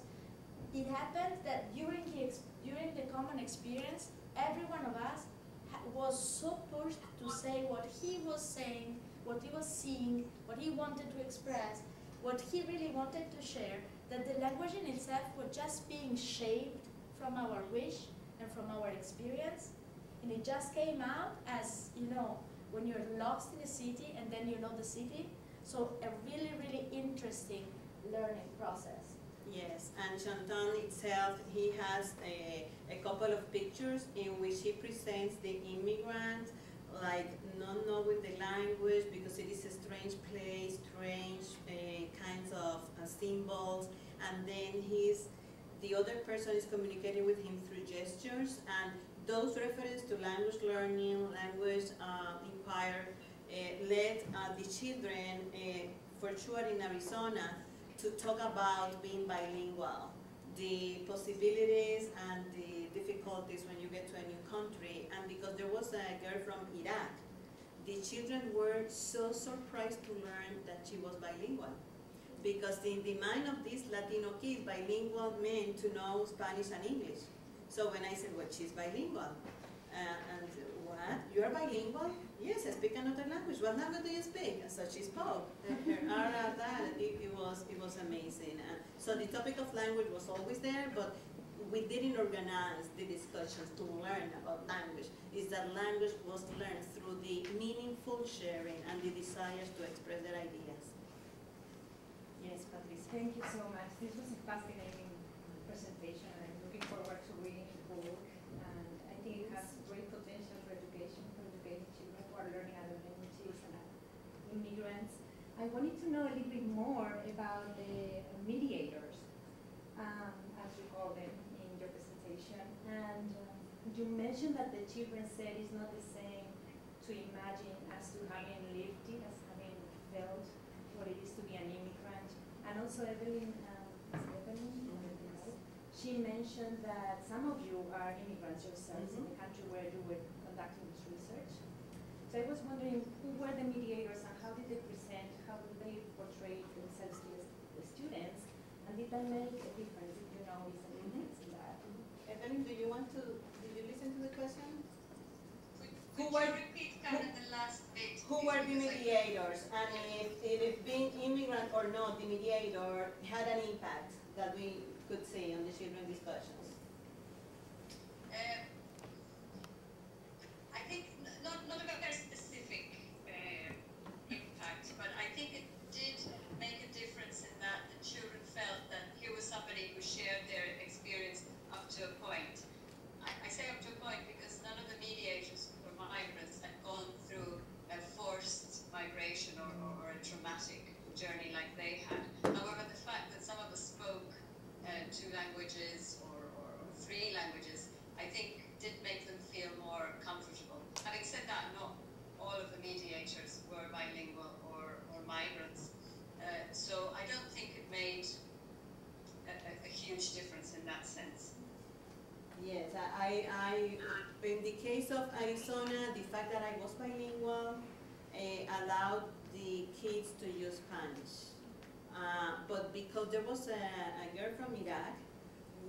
[SPEAKER 3] it happened that during the, during the common experience, every one of us was so pushed to say what he was saying, what he was seeing, what he wanted to express, what he really wanted to share, that the language in itself was just being shaped from our wish and from our experience. And it just came out as, you know, when you're lost in a city and then you know the city. So a really, really interesting learning process.
[SPEAKER 1] Yes, and Shaun Tan itself, he has a, a couple of pictures in which he presents the immigrant like not knowing the language because it is a strange place, strange uh, kinds of uh, symbols, and then he's the other person is communicating with him through gestures, and those references to language learning, language uh, inquiry, uh, led uh, the children, uh, for sure in Arizona, to talk about being bilingual, the possibilities and the difficulties when you get to a new country. And because there was a girl from Iraq, the children were so surprised to learn that she was bilingual. Because in the mind of these Latino kids, bilingual meant to know Spanish and English. So when I said, well, she's bilingual, uh, and what? You're bilingual? Yes, I speak another language. What language do you speak? And so she spoke. And her aura, that it, it was it was amazing. And so the topic of language was always there, but we didn't organize the discussions to learn about language. Is that language was learned through the meaningful sharing and the desires to express their ideas. Yes, Patricia.
[SPEAKER 4] Thank you so much. This was a fascinating presentation, and I'm looking forward to reading the book. And I think it has great potential for education, for educating children who are learning other languages and uh, immigrants. I wanted to know a little bit more about the mediators, um, as you call them in your presentation. And um, you mentioned that the children said it's not the same to imagine as to having lived it, as having felt what it is to be an immigrant. And also Evelyn, um, Evelyn? Right? She mentioned that some of you are immigrants yourselves in the country where you were conducting this research. So I was wondering who were the mediators and how did they present, they themselves to the, the students? And did that make a difference? Did you notice a difference in that?
[SPEAKER 1] Evelyn, do you want to, did you listen to the question?
[SPEAKER 2] Could,
[SPEAKER 1] Who were-
[SPEAKER 2] you repeat kind of the last bit?
[SPEAKER 1] Who were the
[SPEAKER 2] Because I-
[SPEAKER 1] mediators? And if, if being immigrant or not, the mediator had an impact that we could see on the children's discussions.
[SPEAKER 2] Um, I think n- not, not a very specific uh, impact, but I think it did make a difference in that the children felt that here was somebody who shared their experience up to a point. I, I say up to a point because none of the mediators who were migrants had gone through a forced migration or, or, or a traumatic journey like they had. However, the fact that some of us spoke uh, two languages or, or, three languages, I think did make them feel more comfortable. Having said that, not all of the mediators were bilingual or, or migrants. Uh, so I don't think it made a, a, a huge difference in that sense.
[SPEAKER 1] Yes, I, I, in the case of Arizona, the fact that I was bilingual uh, allowed the kids to use Spanish. Uh, but because there was a, a girl from Iraq,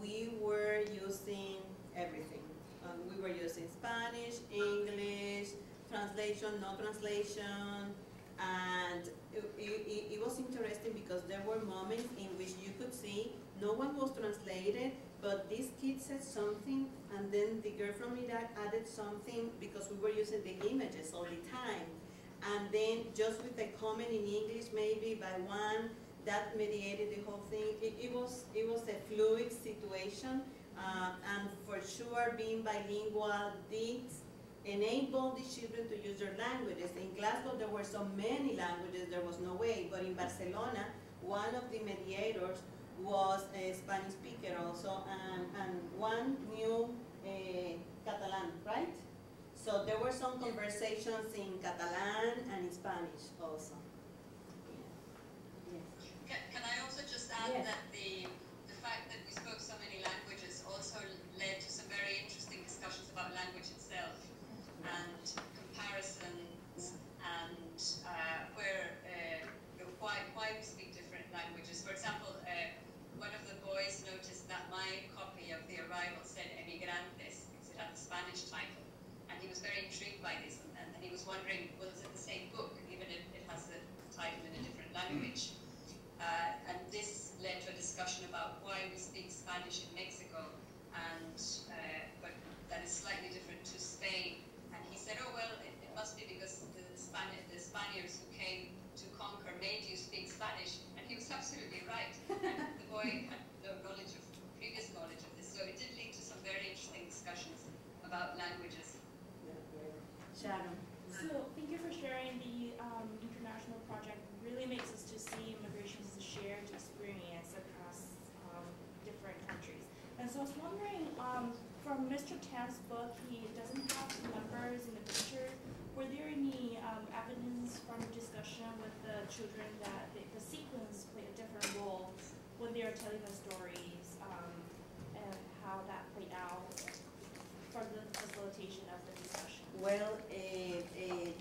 [SPEAKER 1] we were using everything. Um, we were using Spanish, English, translation, no translation, and it, it, it was interesting because there were moments in which you could see no one was translated, but this kid said something, and then the girl from Iraq added something because we were using the images all the time. And then just with a comment in English, maybe by one, that mediated the whole thing. It, it was it was a fluid situation, uh, and for sure, being bilingual did enable the children to use their languages. In Glasgow, there were so many languages, there was no way. But in Barcelona, one of the mediators was a Spanish speaker also, and, and one knew uh, Catalan, right? So there were some conversations in Catalan and in Spanish also.
[SPEAKER 2] Can, can I also just add
[SPEAKER 4] Yes.
[SPEAKER 2] that the, the fact that we spoke so many languages also led to some very interesting discussions about language itself and comparisons and uh, where uh, you know, why, why we speak different languages. For example, uh, one of the boys noticed that my copy of The Arrival said Emigrantes because it had the Spanish title. And he was very intrigued by this and, and, and he was wondering, well, is it the same book, even if it has the title in a different language? Uh, and this led to a discussion about why we speak Spanish in Mexico, and uh, but that is slightly different to Spain. And he said, oh well, it, it must be because the, Spani- the Spaniards who came to conquer made you speak Spanish, and he was absolutely right. And the boy had no knowledge of previous knowledge of this, so it did lead to some very interesting discussions about languages.
[SPEAKER 1] Sharon.
[SPEAKER 5] So thank you for sharing the um, international project. It really makes us to see immigration as a shared experience across um, different countries. And so I was wondering, um, from Mr. Tan's book, he doesn't have the numbers in the pictures. Were there any um, evidence from discussion with the children that the, the sequence played a different role when they were telling the stories um, and how that played out for the facilitation of the discussion?
[SPEAKER 1] Well, uh, uh,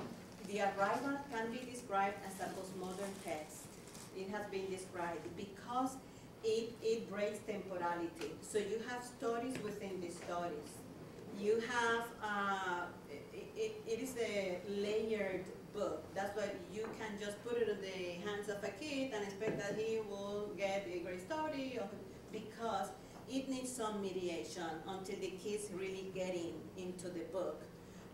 [SPEAKER 1] the arrival can be described as a postmodern text. It has been described because it, it breaks temporality. So you have stories within the stories. You have, uh, it, it, it is a layered book. That's why you can just put it in the hands of a kid and expect that he will get a great story because it needs some mediation until the kids really get in, into the book.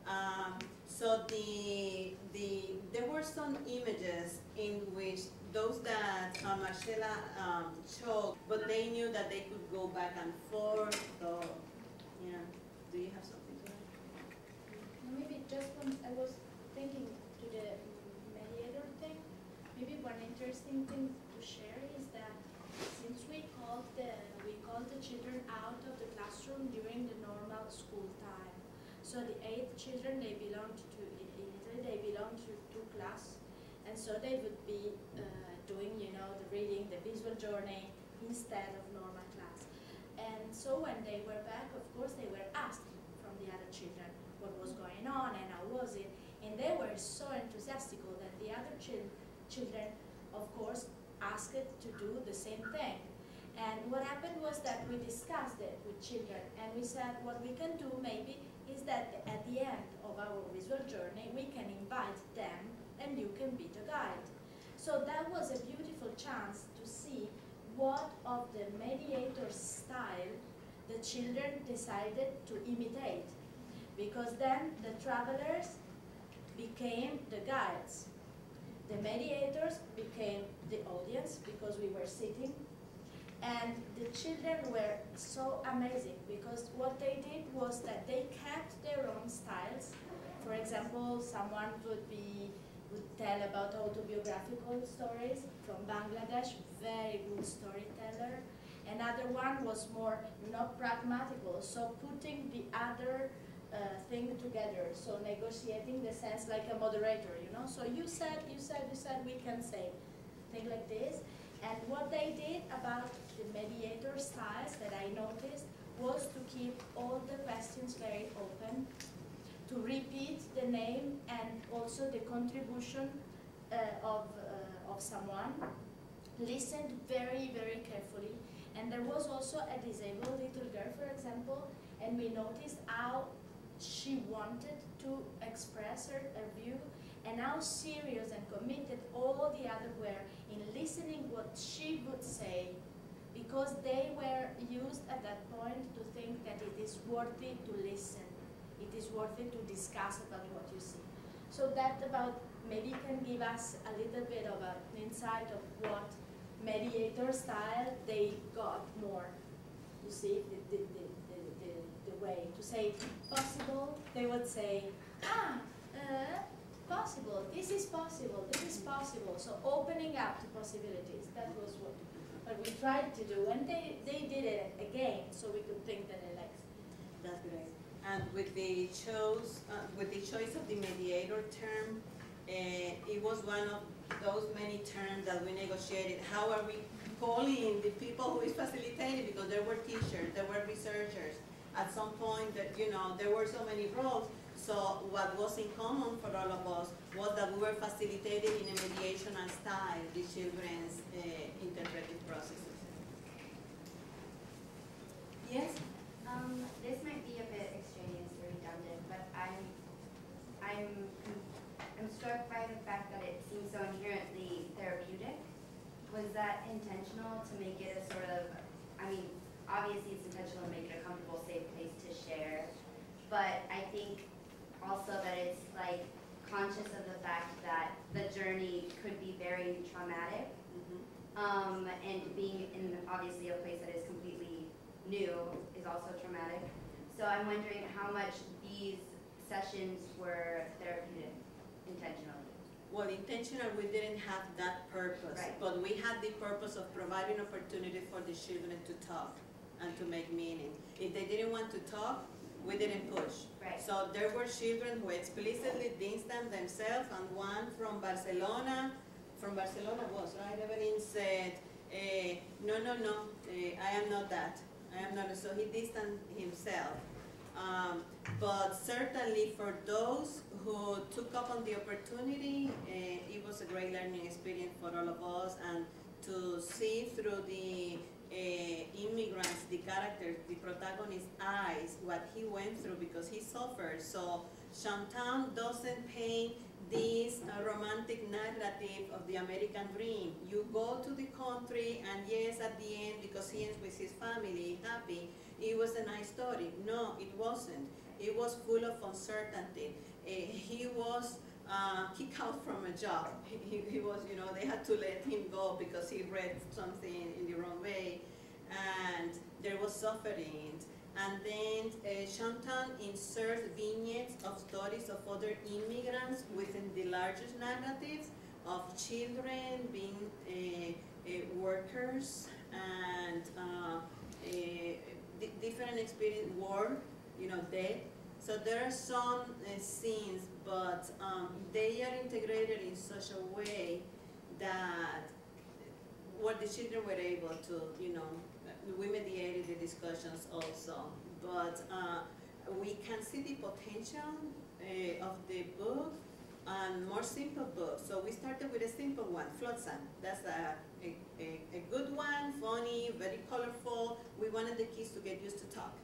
[SPEAKER 1] Um, so the, the, there were some images in which those that uh, Marcela um, but they knew that they could go back and forth, so, yeah. Do you have something to add?
[SPEAKER 3] Maybe just one, I was thinking to the mediator thing, maybe one interesting thing to share is that since we called the, we called the children out of the classroom during the normal school. So the eight children, they belonged to, in Italy, they belonged to two class. And so they would be uh, doing, you know, the reading, the visual journey instead of normal class. And so when they were back, of course, they were asked from the other children what was going on and how was it. And they were so enthusiastic that the other chil children, of course, asked to do the same thing. And what happened was that we discussed it with children and we said what we can do maybe is that at the end of our visual journey we can invite them and you can be the guide. So that was a beautiful chance to see what of the mediator style the children decided to imitate. Because then the travelers became the guides. The mediators became the audience because we were sitting. And the children were so amazing because what they did was that they kept their own styles. For example, someone would be would tell about autobiographical stories from Bangladesh, very good storyteller. Another one was more not pragmatical, so putting the other uh, thing together, so negotiating the sense like a moderator, you know. So you said, you said, you said, we can say, thing like this. And what they did about the mediator styles that I noticed was to keep all the questions very open, to repeat the name and also the contribution uh, of, uh, of someone, listened very, very carefully. And there was also a disabled little girl, for example, and we noticed how she wanted to express her, her view and how serious and committed all the others were in listening what she would say because they were used at that point to think that it is worthy to listen it is worth it to discuss about what you see. So that about maybe can give us a little bit of an insight of what mediator style they got more. You see, the, the, the, the, the, the way to say possible, they would say, ah, uh, possible, this is possible, this is possible. So opening up to possibilities, that was what, what we tried to do. And they, they did it again, so we could think that it like.
[SPEAKER 1] That's great. And with the choice, uh, with the choice of the mediator term, uh, it was one of those many terms that we negotiated. How are we calling the people who is facilitating? Because there were teachers, there were researchers. At some point, that you know, there were so many roles. So what was in common for all of us was that we were facilitating in a mediational style the children's uh, interpretive processes.
[SPEAKER 6] Yes? Um, this might be a bit extraneous or redundant, but I'm, I'm, I'm struck by the fact that it seems so inherently therapeutic. Was that intentional to make it a sort of, I mean, obviously it's intentional to make it a comfortable, safe place to share, but I think also that it's like conscious of the fact that the journey could be very traumatic, um, and being in obviously a place that is completely new is also traumatic. So I'm wondering how much these sessions were therapeutic intentionally.
[SPEAKER 1] Well, intentional, we didn't have that purpose,
[SPEAKER 6] Right.
[SPEAKER 1] but we had the purpose of providing opportunity for the children to talk and to make meaning. If they didn't want to talk, we didn't push.
[SPEAKER 6] Right.
[SPEAKER 1] So there were children who explicitly distanced themselves, and one from Barcelona, from Barcelona was, right, Evelyn said, eh, no, no, no, eh, I am not that. I am not, so he distanced himself. Um, but certainly for those who took up on the opportunity, uh, it was a great learning experience for all of us and to see through the immigrants, the character, the protagonist's eyes, what he went through because he suffered. So Shaun Tan doesn't paint this uh, romantic narrative of the American dream. You go to the country and yes, at the end, because he ends with his family happy, it was a nice story. No, it wasn't. It was full of uncertainty. Uh, he was uh, kicked out from a job. He, he, he was, you know, they had to let him go because he read something in the wrong way. And there was suffering. And then uh, Shaun Tan inserts vignettes of stories of other immigrants within the largest narratives of children being uh, uh, workers and uh, uh, di different experience, war, you know, death. So there are some uh, scenes, but um, they are integrated in such a way that what the children were able to, you know, we mediated the discussions also, but uh, we can see the potential uh, of the book and more simple books. So we started with a simple one, Flotsam. That's a, a, a, a good one, funny, very colorful. We wanted the kids to get used to talk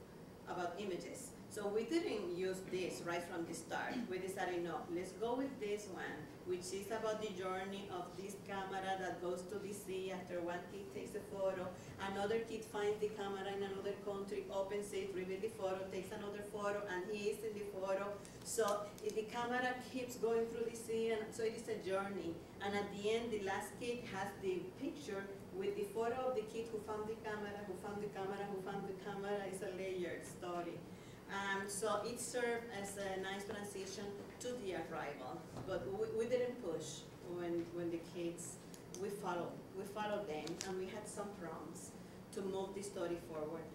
[SPEAKER 1] about images. So we didn't use this right from the start. We decided, no, let's go with this one, which is about the journey of this camera that goes to the sea after one kid takes a photo, another kid finds the camera in another country, opens it, reveals the photo, takes another photo, and he is in the photo. So the camera keeps going through the sea, and so it is a journey. And at the end, the last kid has the picture with the photo of the kid who found the camera, who found the camera, who found the camera. It's a layered story. Um, so it served as a nice transition to the arrival, but we, we didn't push when, when the kids, we followed, we followed them, and we had some prompts to move the story forward.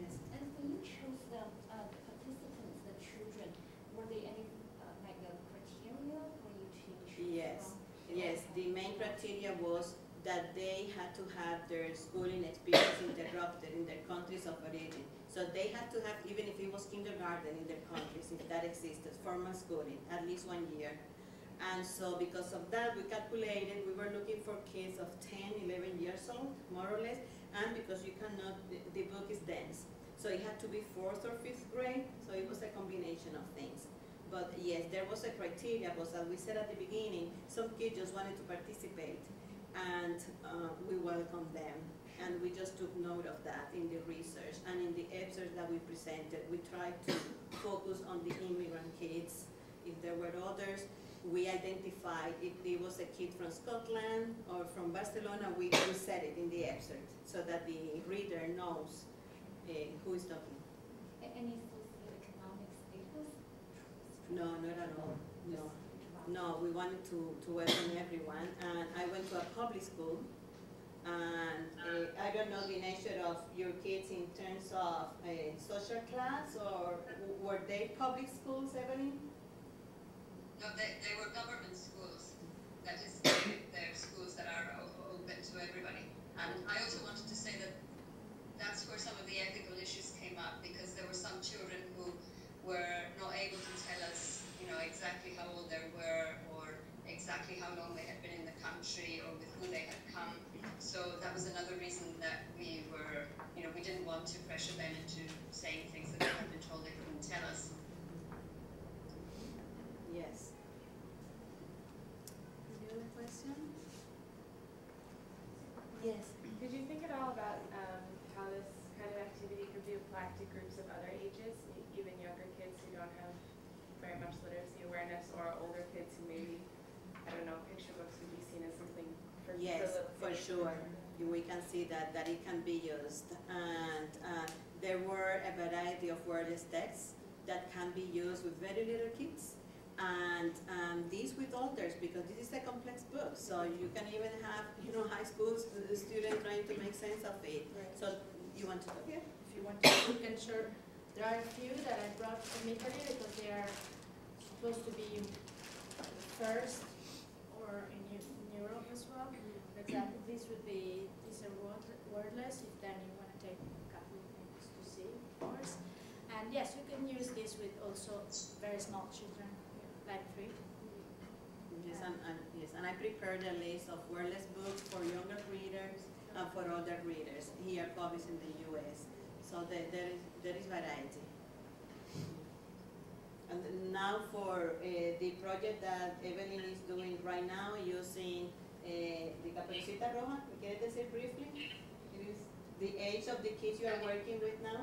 [SPEAKER 1] Yes.
[SPEAKER 7] And when you chose the, uh, the participants, the children, were there any, uh, like a criteria for you to choose
[SPEAKER 1] Yes,
[SPEAKER 7] from?
[SPEAKER 1] yes, the main criteria was that they had to have their schooling experience interrupted in their countries of origin. So they had to have, even if it was kindergarten in their countries, if that existed, formal schooling, at least one year. And so because of that, we calculated, we were looking for kids of 10, 11 years old, more or less, and because you cannot, the, the book is dense. So it had to be fourth or fifth grade, so it was a combination of things. But yes, there was a criteria, because as we said at the beginning, some kids just wanted to participate, and uh, we welcomed them. And we just took note of that in the research, and in the excerpts that we presented, we tried to focus on the immigrant kids. If there were others, we identified if it was a kid from Scotland or from Barcelona, we, we said it in the excerpt, so that the reader knows uh, who is talking.
[SPEAKER 7] A- Any socioeconomic status?
[SPEAKER 1] No, not at all, no. No, we wanted to, to welcome everyone, and I went to a public school, and uh, I don't know the nature of your kids in terms of uh, social class, or were they public schools, Evelyn?
[SPEAKER 2] No, they, they were government schools. That is, they're schools that are open to everybody. And I also wanted to say that that's where some of the ethical issues came up because there were some children who were not able to tell us, you know, exactly how old they were or exactly how long they had been in the country or with who they had come. So that was another reason that we were, you know, we didn't want to pressure them into saying things that they had been told they couldn't tell us.
[SPEAKER 1] Yes. Any other question? Yes.
[SPEAKER 8] Did you think at all about um, how this kind of activity could be applied to groups of other ages, e- even younger kids who don't have very much literacy awareness, or older kids who maybe, I don't know, picture books would be seen as something for
[SPEAKER 1] Yes,
[SPEAKER 8] little
[SPEAKER 1] for
[SPEAKER 8] kids?
[SPEAKER 1] sure. We can see that, that it can be used. And uh, there were a variety of wordless texts that can be used with very little kids. And um, these with elders, because this is a complex book. So you can even have, you know, high school students trying to make sense of it.
[SPEAKER 3] Right.
[SPEAKER 1] So you want to go here?
[SPEAKER 3] If you want to, you can share. There are a few that I brought from Italy because they are supposed to be first or in, Eu- in Europe as well. For example, this would be, these are word, wordless, if then you want to take a couple of minutes to see, of course. And yes, you can use this with also very small children, like three.
[SPEAKER 1] Yes, and, and, yes, and I prepared a list of wordless books for younger readers and for older readers here published in the US. So there, there is, there is variety. And now for uh, the project that Evelyn is doing right now using uh, the Caperucita Roja, ¿me quieres decir briefly? It is the age of the kids you are working with now?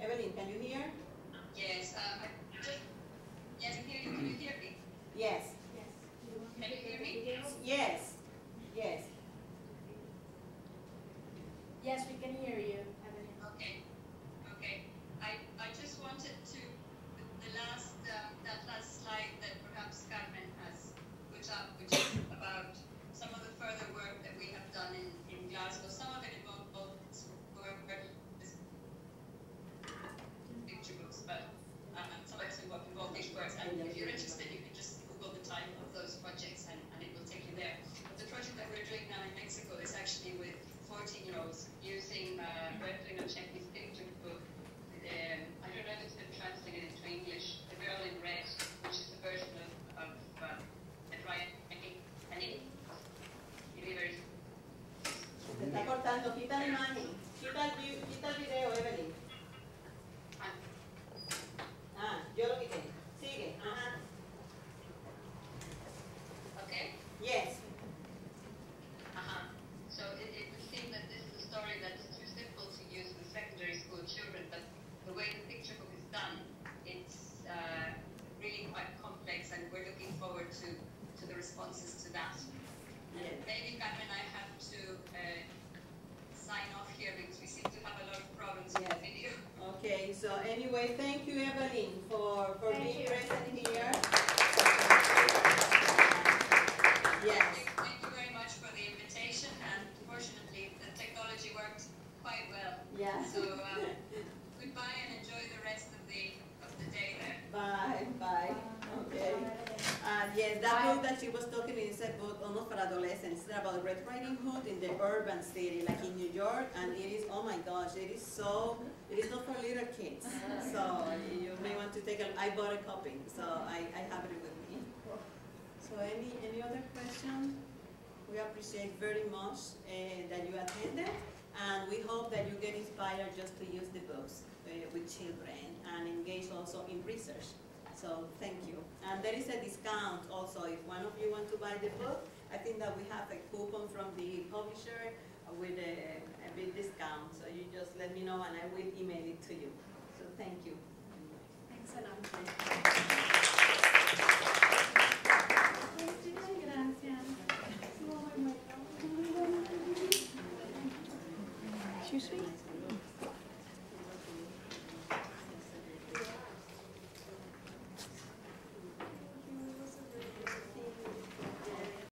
[SPEAKER 1] Evelyn, can you hear?
[SPEAKER 2] Yes, um, yes, can you, can you hear me?
[SPEAKER 1] Yes.
[SPEAKER 3] Yes.
[SPEAKER 2] Can you hear me?
[SPEAKER 1] Yes, yes.
[SPEAKER 3] Yes, we can hear you, Evelyn.
[SPEAKER 2] Okay, okay. I, I just wanted to, the the last, um, that last slide that perhaps Carmen has put up, which is about some of the further work that we have done in, in Glasgow. Some of it involved both work, picture books, but um, some of it involved involved these works. And if you're interested, you can just Google the title of those projects and, and it will take you there. But the project that we're doing now in Mexico is actually with 14-year-olds using uh, Roberto Innocenti's picture book. Um, I don't know if it's been translated into English. The Girl in Red, which is a version of, of um, Red Riding and it, it is very
[SPEAKER 1] Se está cortando, quita la imagen, quita el, vi- quita el video, Evelyn. Ah, yo lo quité. Sigue, ajá.
[SPEAKER 2] okay.
[SPEAKER 1] Yes.
[SPEAKER 2] Uh-huh. So it, it would seem that this is a story that's too simple to use with secondary school children, but the way the picture book is done, it's uh, really quite complex, and we're looking forward to, to the responses to that. And
[SPEAKER 1] Yes.
[SPEAKER 2] maybe Carmen, I have to uh, sign off here because we seem to have a lot of problems with the
[SPEAKER 1] Yes.
[SPEAKER 2] video.
[SPEAKER 1] Okay, so anyway, thank you, Evelyn, for, for
[SPEAKER 3] Thank
[SPEAKER 1] being
[SPEAKER 3] you.
[SPEAKER 1] present here. Yes.
[SPEAKER 2] Thank you, thank you very much for the invitation, and fortunately, the technology worked quite well.
[SPEAKER 1] Yeah.
[SPEAKER 2] So, um, goodbye and enjoy the rest of the, of the day there.
[SPEAKER 1] Bye, bye. Okay. Uh, yes, that book that she was talking is a book almost for adolescents. It's about Red Riding Hood in the urban city, like in New York, and it is, oh my gosh, it so, it is not for little kids. So you may want to take a, I bought a copy, so I, I have it with me. So any, any other question? We appreciate very much uh, that you attended, and we hope that you get inspired just to use the books uh, with children and engage also in research. So thank you. And there is a discount also if one of you want to buy the book. I think that we have a coupon from the publisher with a, a big discount. So you just let me know and I will email it to you. So thank you.
[SPEAKER 3] Thanks a lot.